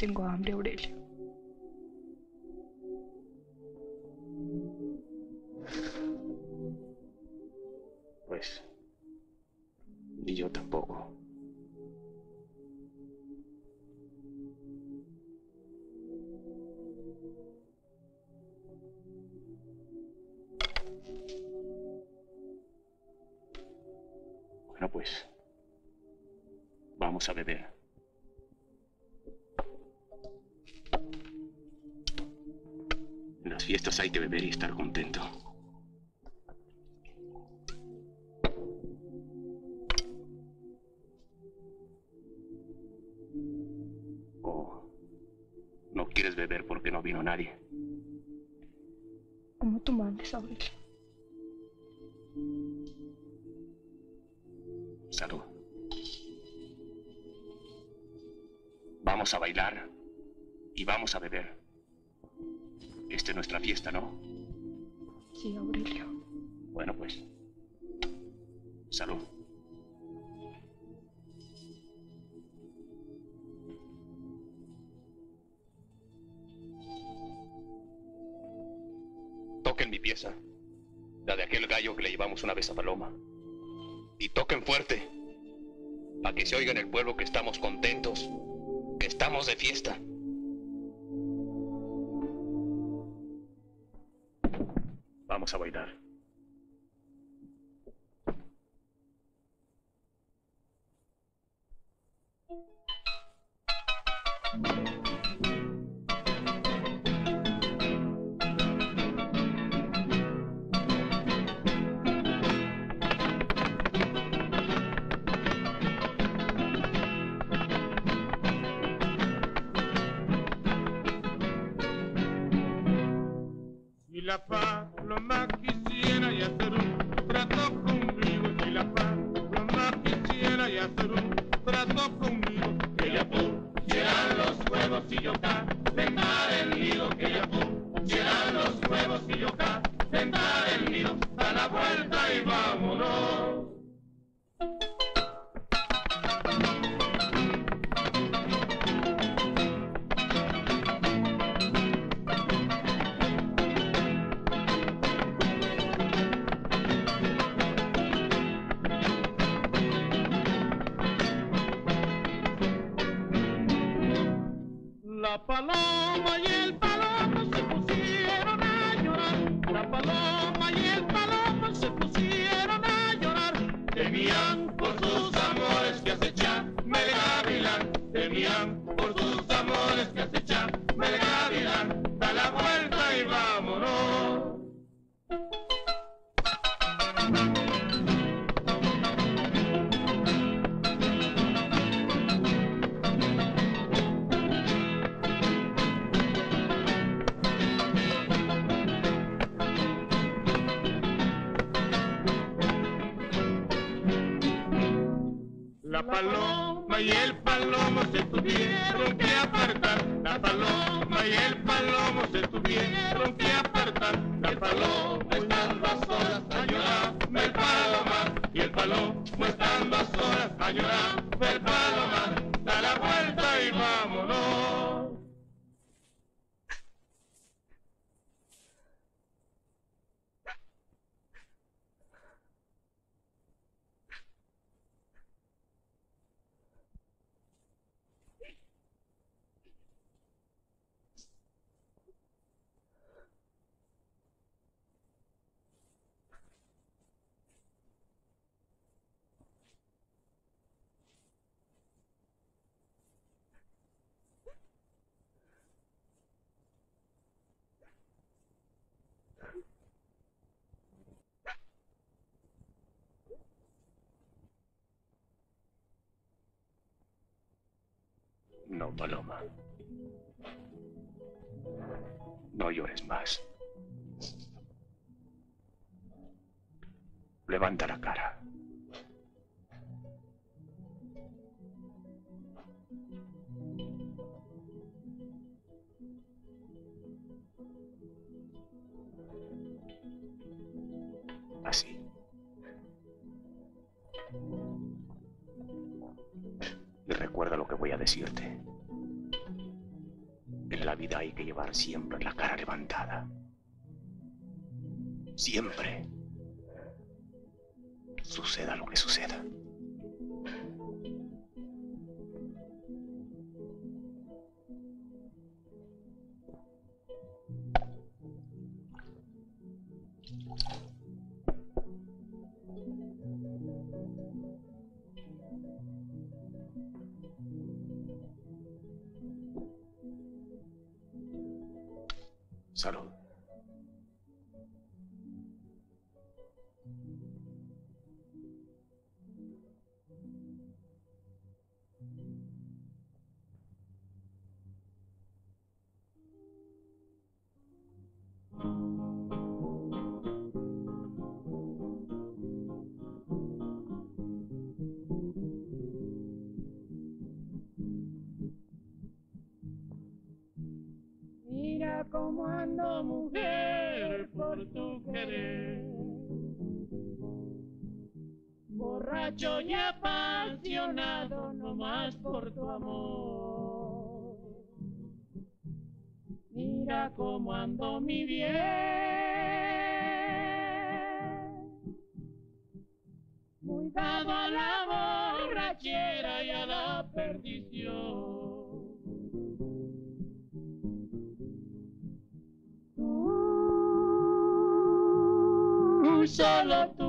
No tengo hambre, que beber y estar contento. ¿O no quieres beber porque no vino nadie? Como tú mandes, Aurelio. Salud. Vamos a bailar y vamos a beber. Esta es nuestra fiesta, ¿no? Sí, Aurelio. Bueno, pues. Salud. Toquen mi pieza, la de aquel gallo que le llevamos una vez a Paloma. Y toquen fuerte, para que se oiga en el pueblo que estamos contentos, que estamos de fiesta. No, Paloma. No llores más. Levanta la cara. Recuerda lo que voy a decirte. En la vida hay que llevar siempre la cara levantada. Siempre. Suceda lo que suceda. Salud. Cómo ando mujer por tu querer. Borracho y apasionado nomás por tu amor. Mira cómo ando mi bien. Muy dado a la borrachera y a la perdición. Tú, solo tú,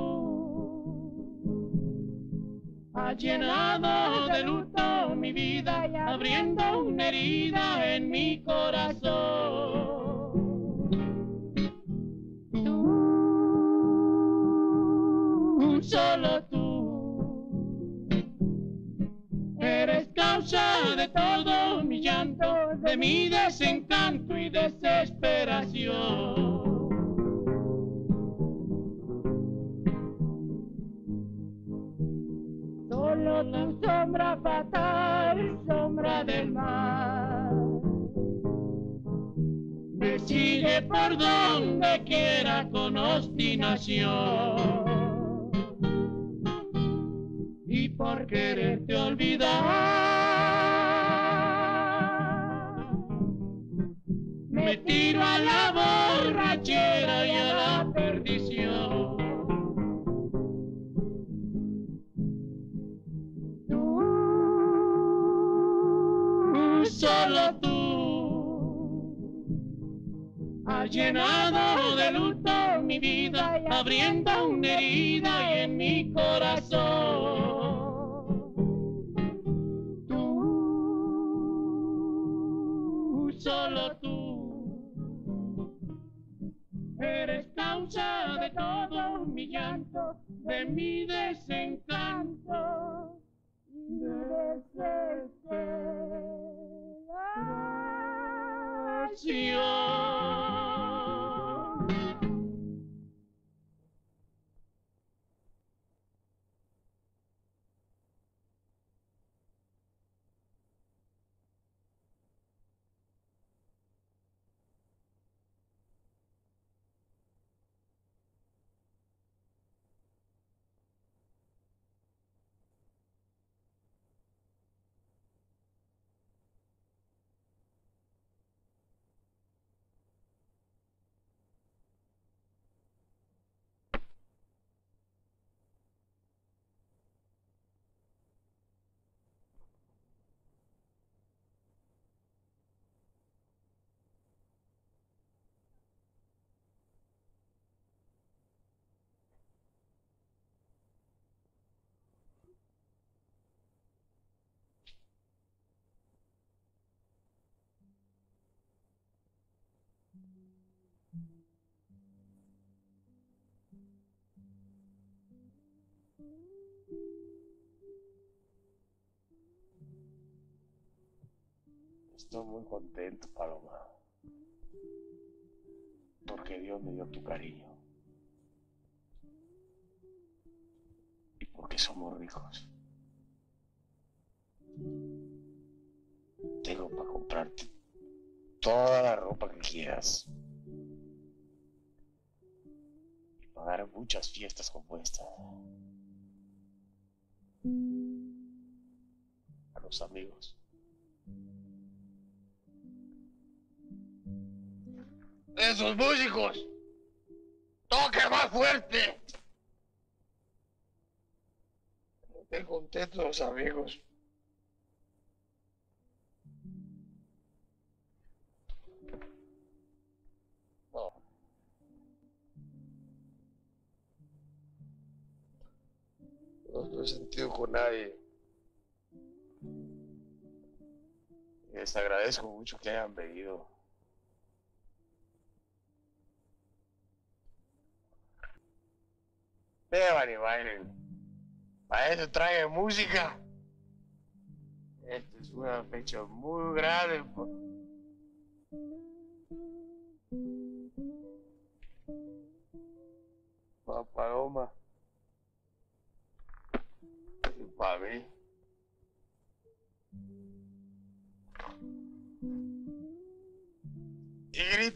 has llenado de luto mi vida, abriendo una herida en mi corazón. Tú, solo tú, eres causa de todo mi llanto, de mi desencanto y desesperación. Solo tu sombra fatal, sombra del mar, me sigue por donde quiera con obstinación. Y por quererte olvidar, me tiro a la borrachera y a llenado de luto mi vida, abriendo una herida en mi corazón. Tú, solo tú, eres causa de todo mi llanto, de mi desencanto desesperación. Estoy muy contento, Paloma, porque Dios me dio tu cariño y porque somos ricos. Tengo para comprarte toda la ropa que quieras y pagar muchas fiestas como esta. Los amigos. ¡Esos músicos! ¡Toque más fuerte! Estén contentos los amigos. No. No he sentido con nadie. Les agradezco mucho que hayan venido. Beban y bailen. Para eso trae música. Esta es una fecha muy grande. pa-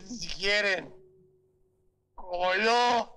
si quieren. Como yo.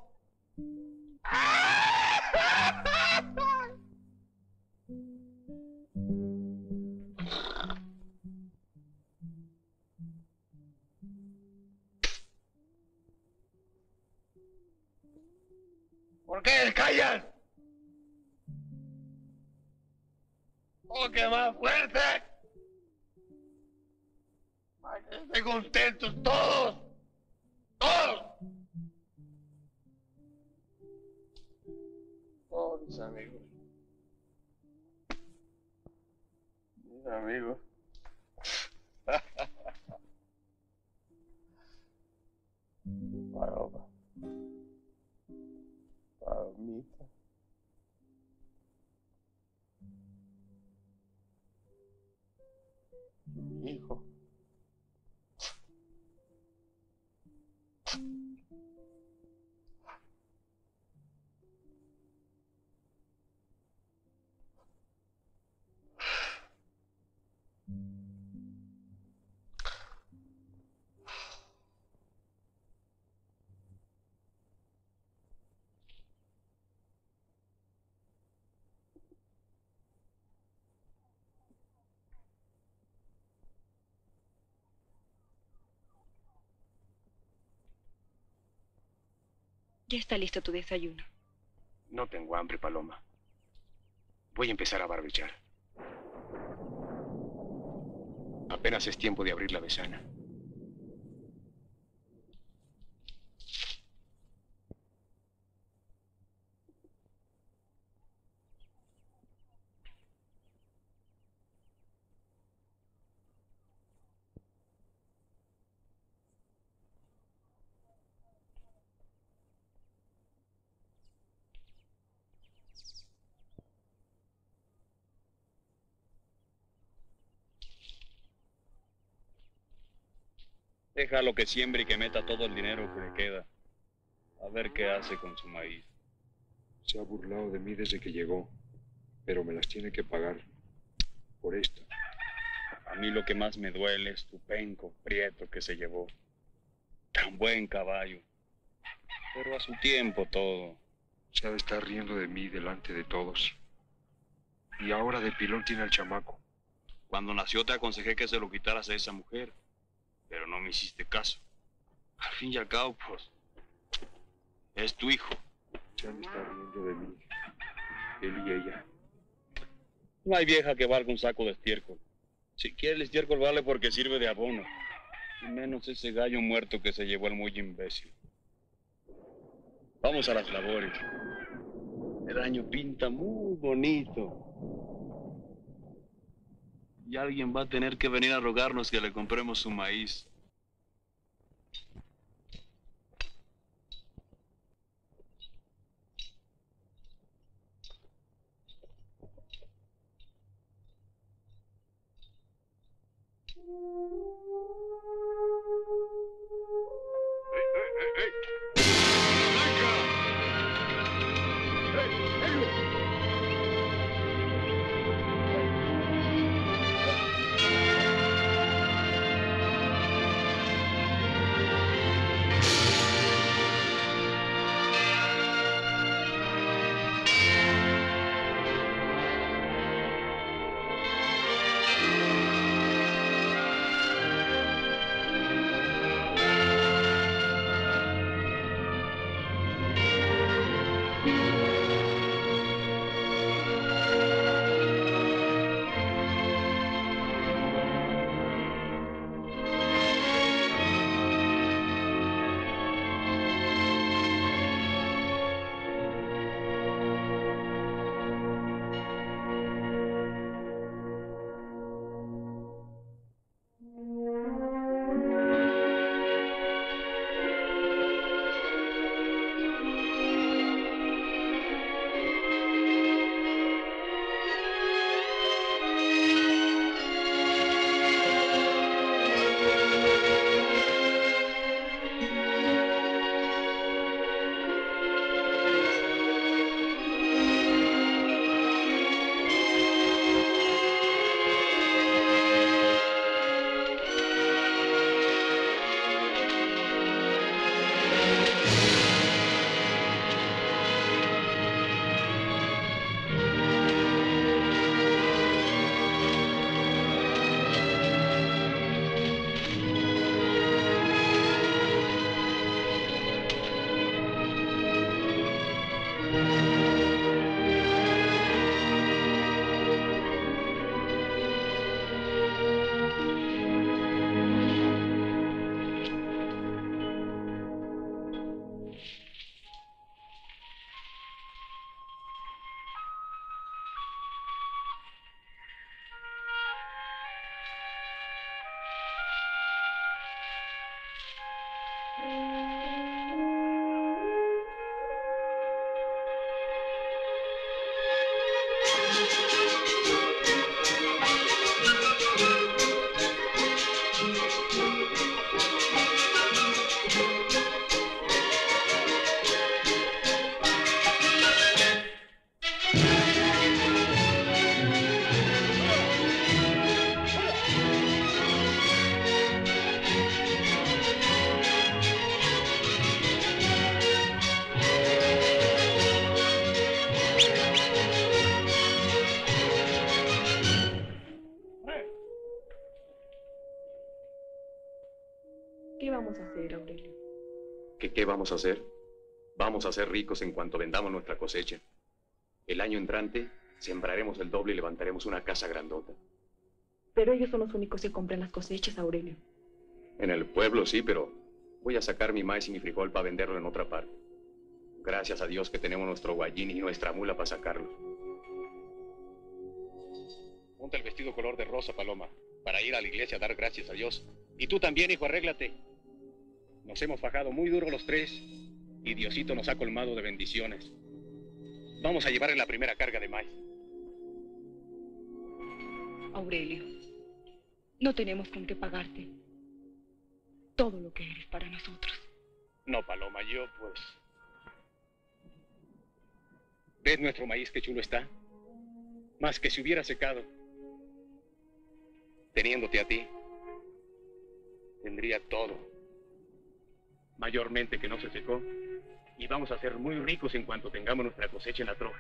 Ya está listo tu desayuno. No tengo hambre, Paloma. Voy a empezar a barbechar. Apenas es tiempo de abrir la ventana. Déjalo que siembre y que meta todo el dinero que le queda. A ver qué hace con su maíz. Se ha burlado de mí desde que llegó, pero me las tiene que pagar por esto. A mí lo que más me duele es tu penco prieto que se llevó. Tan buen caballo. Pero a su tiempo todo. Se ha de estar riendo de mí delante de todos. Y ahora de pilón tiene al chamaco. Cuando nació te aconsejé que se lo quitaras a esa mujer, pero no me hiciste caso. Al fin y al cabo, pues, es tu hijo. Han de estar riendo de mí. Él y ella. No hay vieja que valga un saco de estiércol. Si quiere el estiércol vale porque sirve de abono. Y menos ese gallo muerto que se llevó el muy imbécil. Vamos a las labores. El año pinta muy bonito. Y alguien va a tener que venir a rogarnos que le compremos su maíz. Hacer, Aurelio? ¿Qué, ¿Qué vamos a hacer? Vamos a ser ricos en cuanto vendamos nuestra cosecha. El año entrante sembraremos el doble y levantaremos una casa grandota. Pero ellos son los únicos que compran las cosechas, Aurelio. En el pueblo sí, pero voy a sacar mi maíz y mi frijol para venderlo en otra parte. Gracias a Dios que tenemos nuestro guayín y nuestra mula para sacarlo. Ponte el vestido color de rosa, Paloma, para ir a la iglesia a dar gracias a Dios. Y tú también, hijo, arréglate. Nos hemos fajado muy duro los tres y Diosito nos ha colmado de bendiciones. Vamos a llevarle la primera carga de maíz. Aurelio, no tenemos con qué pagarte todo lo que eres para nosotros. No, Paloma, yo pues... ¿Ves nuestro maíz qué chulo está? Más que si hubiera secado. Teniéndote a ti, tendría todo. Mayormente que no se secó. Y vamos a ser muy ricos en cuanto tengamos nuestra cosecha en la troja.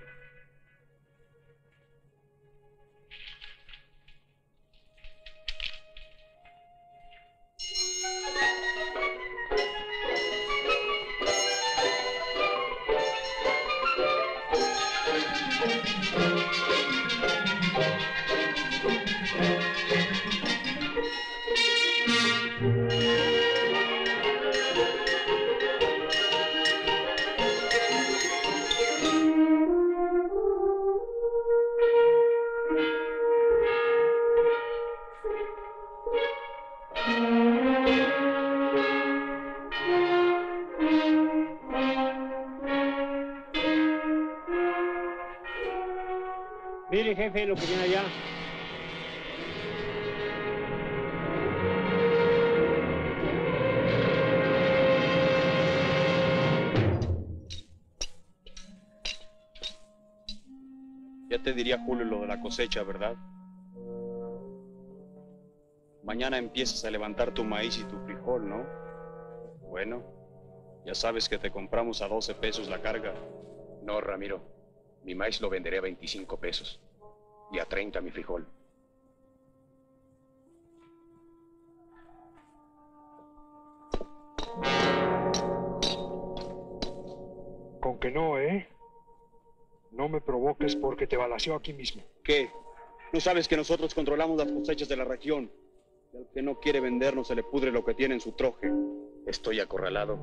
Cosecha, ¿verdad? Mañana empiezas a levantar tu maíz y tu frijol, ¿no? Bueno, ya sabes que te compramos a 12 pesos la carga. No, Ramiro. Mi maíz lo venderé a 25 pesos. Y a 30 mi frijol. Con que no, ¿eh? No me provoques porque te balació aquí mismo. ¿Qué? ¿No sabes que nosotros controlamos las cosechas de la región? Y al que no quiere vendernos se le pudre lo que tiene en su troje. Estoy acorralado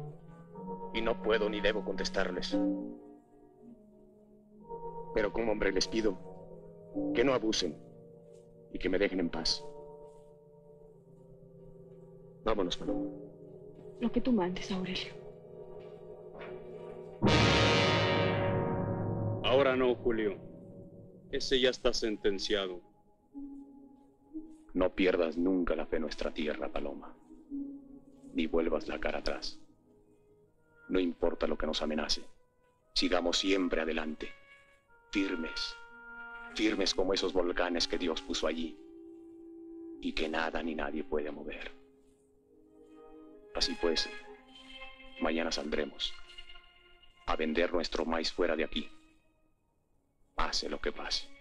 y no puedo ni debo contestarles. Pero como hombre les pido que no abusen y que me dejen en paz. Vámonos, Paloma. Lo que tú mandes, Aurelio. Ahora no, Julio. Ese ya está sentenciado. No pierdas nunca la fe en nuestra tierra, Paloma. Ni vuelvas la cara atrás. No importa lo que nos amenace. Sigamos siempre adelante. Firmes. Firmes como esos volcanes que Dios puso allí. Y que nada ni nadie puede mover. Así pues, mañana saldremos a vender nuestro maíz fuera de aquí. Pase lo que pase.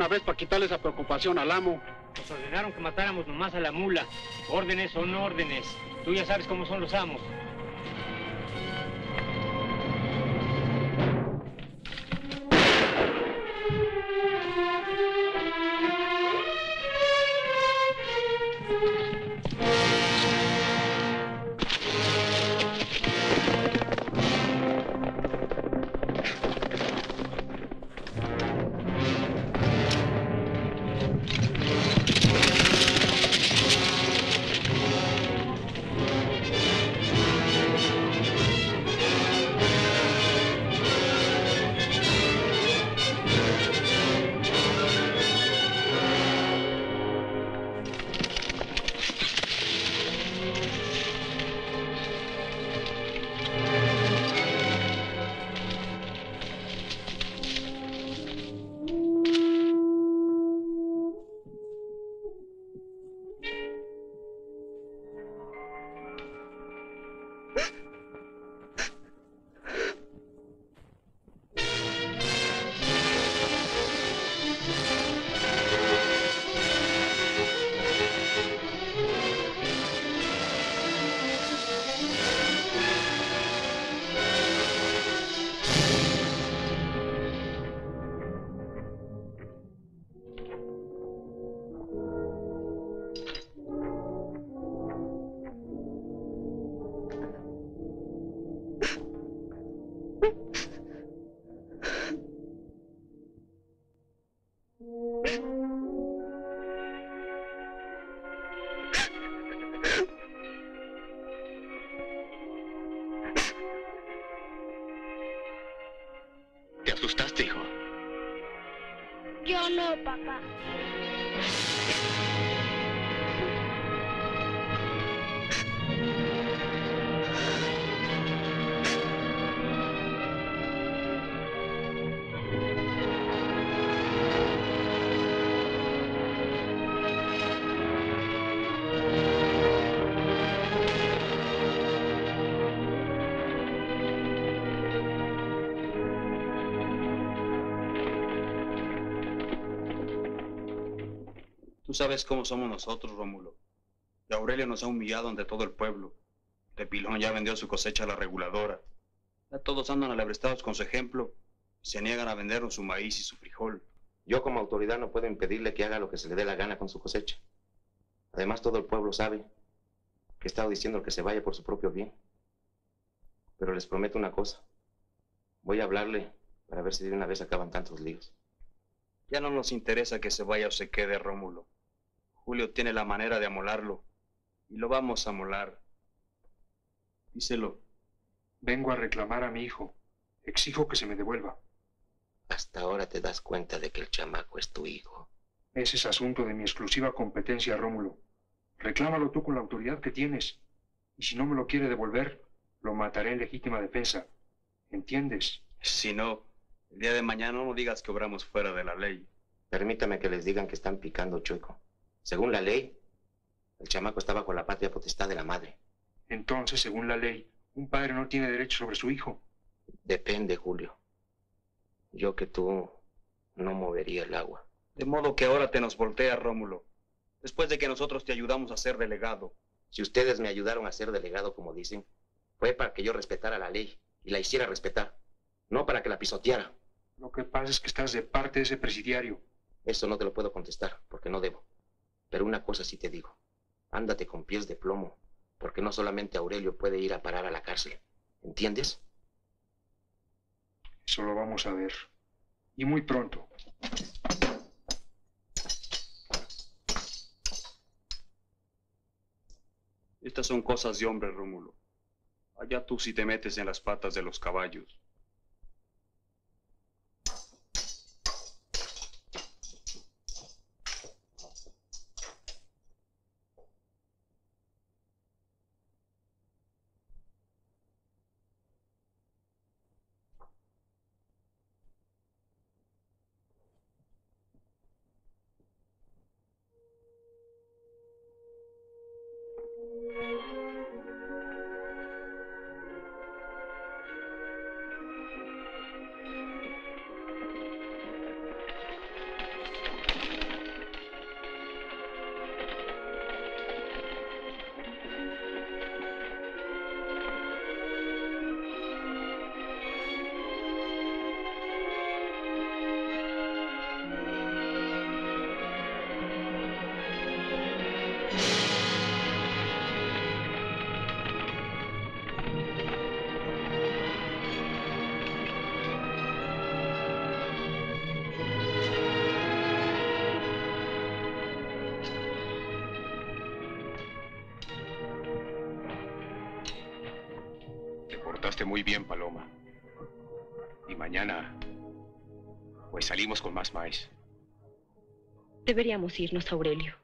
Una vez para quitarle esa preocupación al amo. Nos ordenaron que matáramos nomás a la mula. Órdenes son órdenes. Tú ya sabes cómo son los amos. No, Tú sabes cómo somos nosotros, Rómulo. Y Aurelio nos ha humillado ante todo el pueblo. De Pilón ya vendió su cosecha a la reguladora. Ya todos andan alebrestados con su ejemplo y se niegan a vendernos su maíz y su frijol. Yo como autoridad no puedo impedirle que haga lo que se le dé la gana con su cosecha. Además, todo el pueblo sabe que he estado diciendo que se vaya por su propio bien. Pero les prometo una cosa. Voy a hablarle para ver si de una vez acaban tantos líos. Ya no nos interesa que se vaya o se quede, Rómulo. Julio tiene la manera de amolarlo. Y lo vamos a amolar. Díselo. Vengo a reclamar a mi hijo. Exijo que se me devuelva. Hasta ahora te das cuenta de que el chamaco es tu hijo. Ese es asunto de mi exclusiva competencia, Rómulo. Reclámalo tú con la autoridad que tienes. Y si no me lo quiere devolver, lo mataré en legítima defensa. ¿Entiendes? Si no, el día de mañana no digas que obramos fuera de la ley. Permítame que les digan que están picando chueco. Según la ley, el chamaco está bajo la patria potestad de la madre. Entonces, según la ley, un padre no tiene derecho sobre su hijo. Depende, Julio. Yo que tú no movería el agua. De modo que ahora te nos voltea, Rómulo. Después de que nosotros te ayudamos a ser delegado. Si ustedes me ayudaron a ser delegado, como dicen, fue para que yo respetara la ley y la hiciera respetar, no para que la pisoteara. Lo que pasa es que estás de parte de ese presidiario. Eso no te lo puedo contestar, porque no debo. Pero una cosa sí te digo. Ándate con pies de plomo, porque no solamente Aurelio puede ir a parar a la cárcel. ¿Entiendes? Eso lo vamos a ver. Y muy pronto. Estas son cosas de hombre, Rómulo. Allá tú si te metes en las patas de los caballos. Muy bien, Paloma. Y mañana, pues salimos con más maíz. Deberíamos irnos, Aurelio.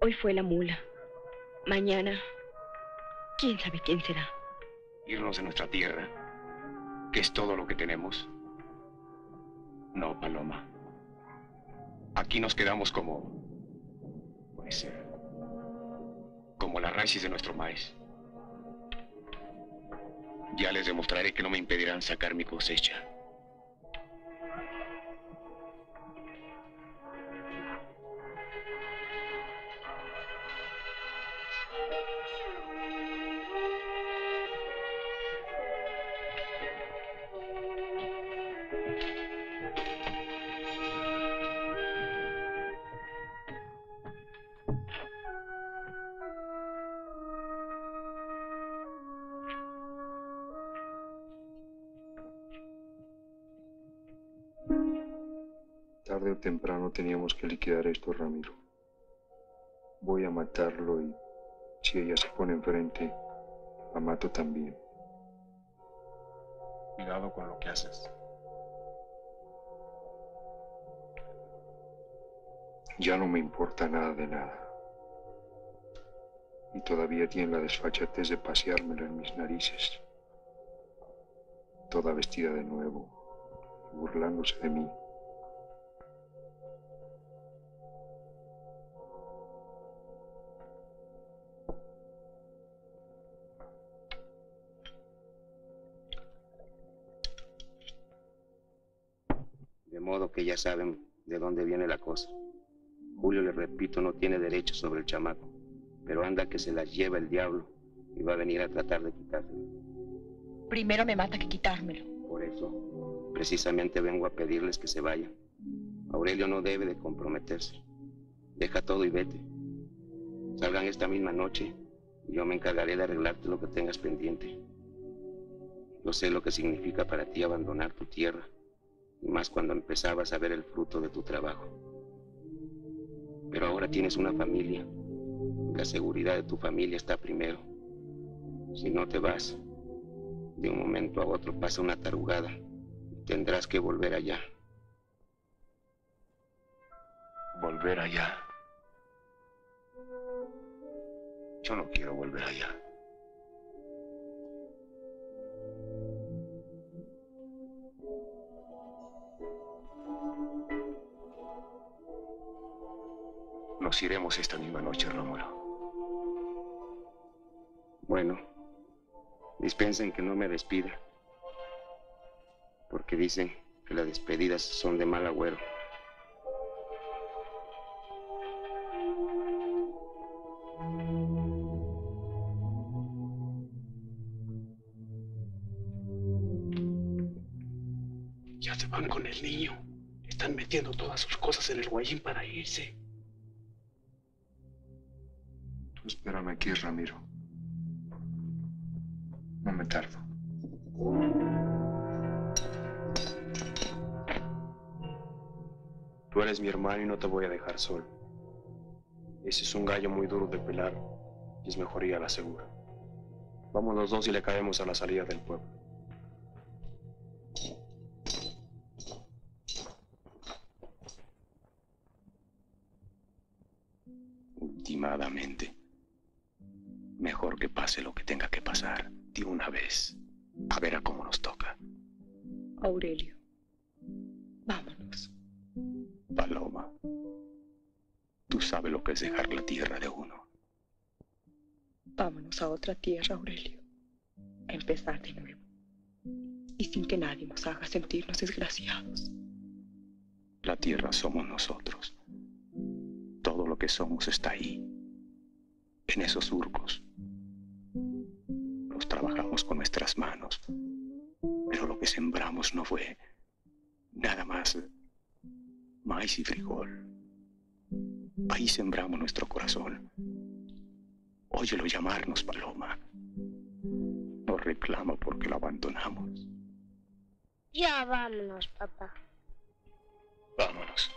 Hoy fue la mula. Mañana, quién sabe quién será. Irnos de nuestra tierra, que es todo lo que tenemos. No, Paloma. Aquí nos quedamos como, pues, eh, como las raíces de nuestro maíz. Ya les demostraré que no me impedirán sacar mi cosecha. Que liquidar esto, Ramiro. Voy a matarlo y si ella se pone enfrente, la mato también. Cuidado con lo que haces. Ya no me importa nada de nada. Y todavía tiene la desfachatez de paseármela en mis narices. Toda vestida de nuevo, burlándose de mí. Que ya saben de dónde viene la cosa. Julio, le repito, no tiene derecho sobre el chamaco, pero anda que se las lleva el diablo y va a venir a tratar de quitárselo. Primero me mata que quitármelo. Por eso, precisamente vengo a pedirles que se vayan. Aurelio no debe de comprometerse. Deja todo y vete. Salgan esta misma noche y yo me encargaré de arreglarte lo que tengas pendiente. Yo sé lo que significa para ti abandonar tu tierra, y más cuando empezabas a ver el fruto de tu trabajo. Pero ahora tienes una familia. La seguridad de tu familia está primero. Si no te vas, de un momento a otro pasa una tarugada y tendrás que volver allá. Volver allá. Yo no quiero volver allá. Iremos esta misma noche, Rómulo. Bueno, dispensen que no me despida, porque dicen que las despedidas son de mal agüero. Ya se van con el niño. Están metiendo todas sus cosas en el guayín para irse. Espérame aquí, Ramiro. No me tardo. Tú eres mi hermano y no te voy a dejar solo. Ese es un gallo muy duro de pelar y es mejor ir a la segura. Vamos los dos y le caemos a la salida del pueblo. Dejar la tierra de uno. Vámonos a otra tierra, Aurelio. A empezar de nuevo. Y sin que nadie nos haga sentirnos desgraciados. La tierra somos nosotros. Todo lo que somos está ahí, en esos surcos. Los trabajamos con nuestras manos, pero lo que sembramos no fue nada más maíz y frijol. Ahí sembramos nuestro corazón. Óyelo llamarnos paloma. Nos reclama porque lo abandonamos. Ya vámonos, papá. Vámonos.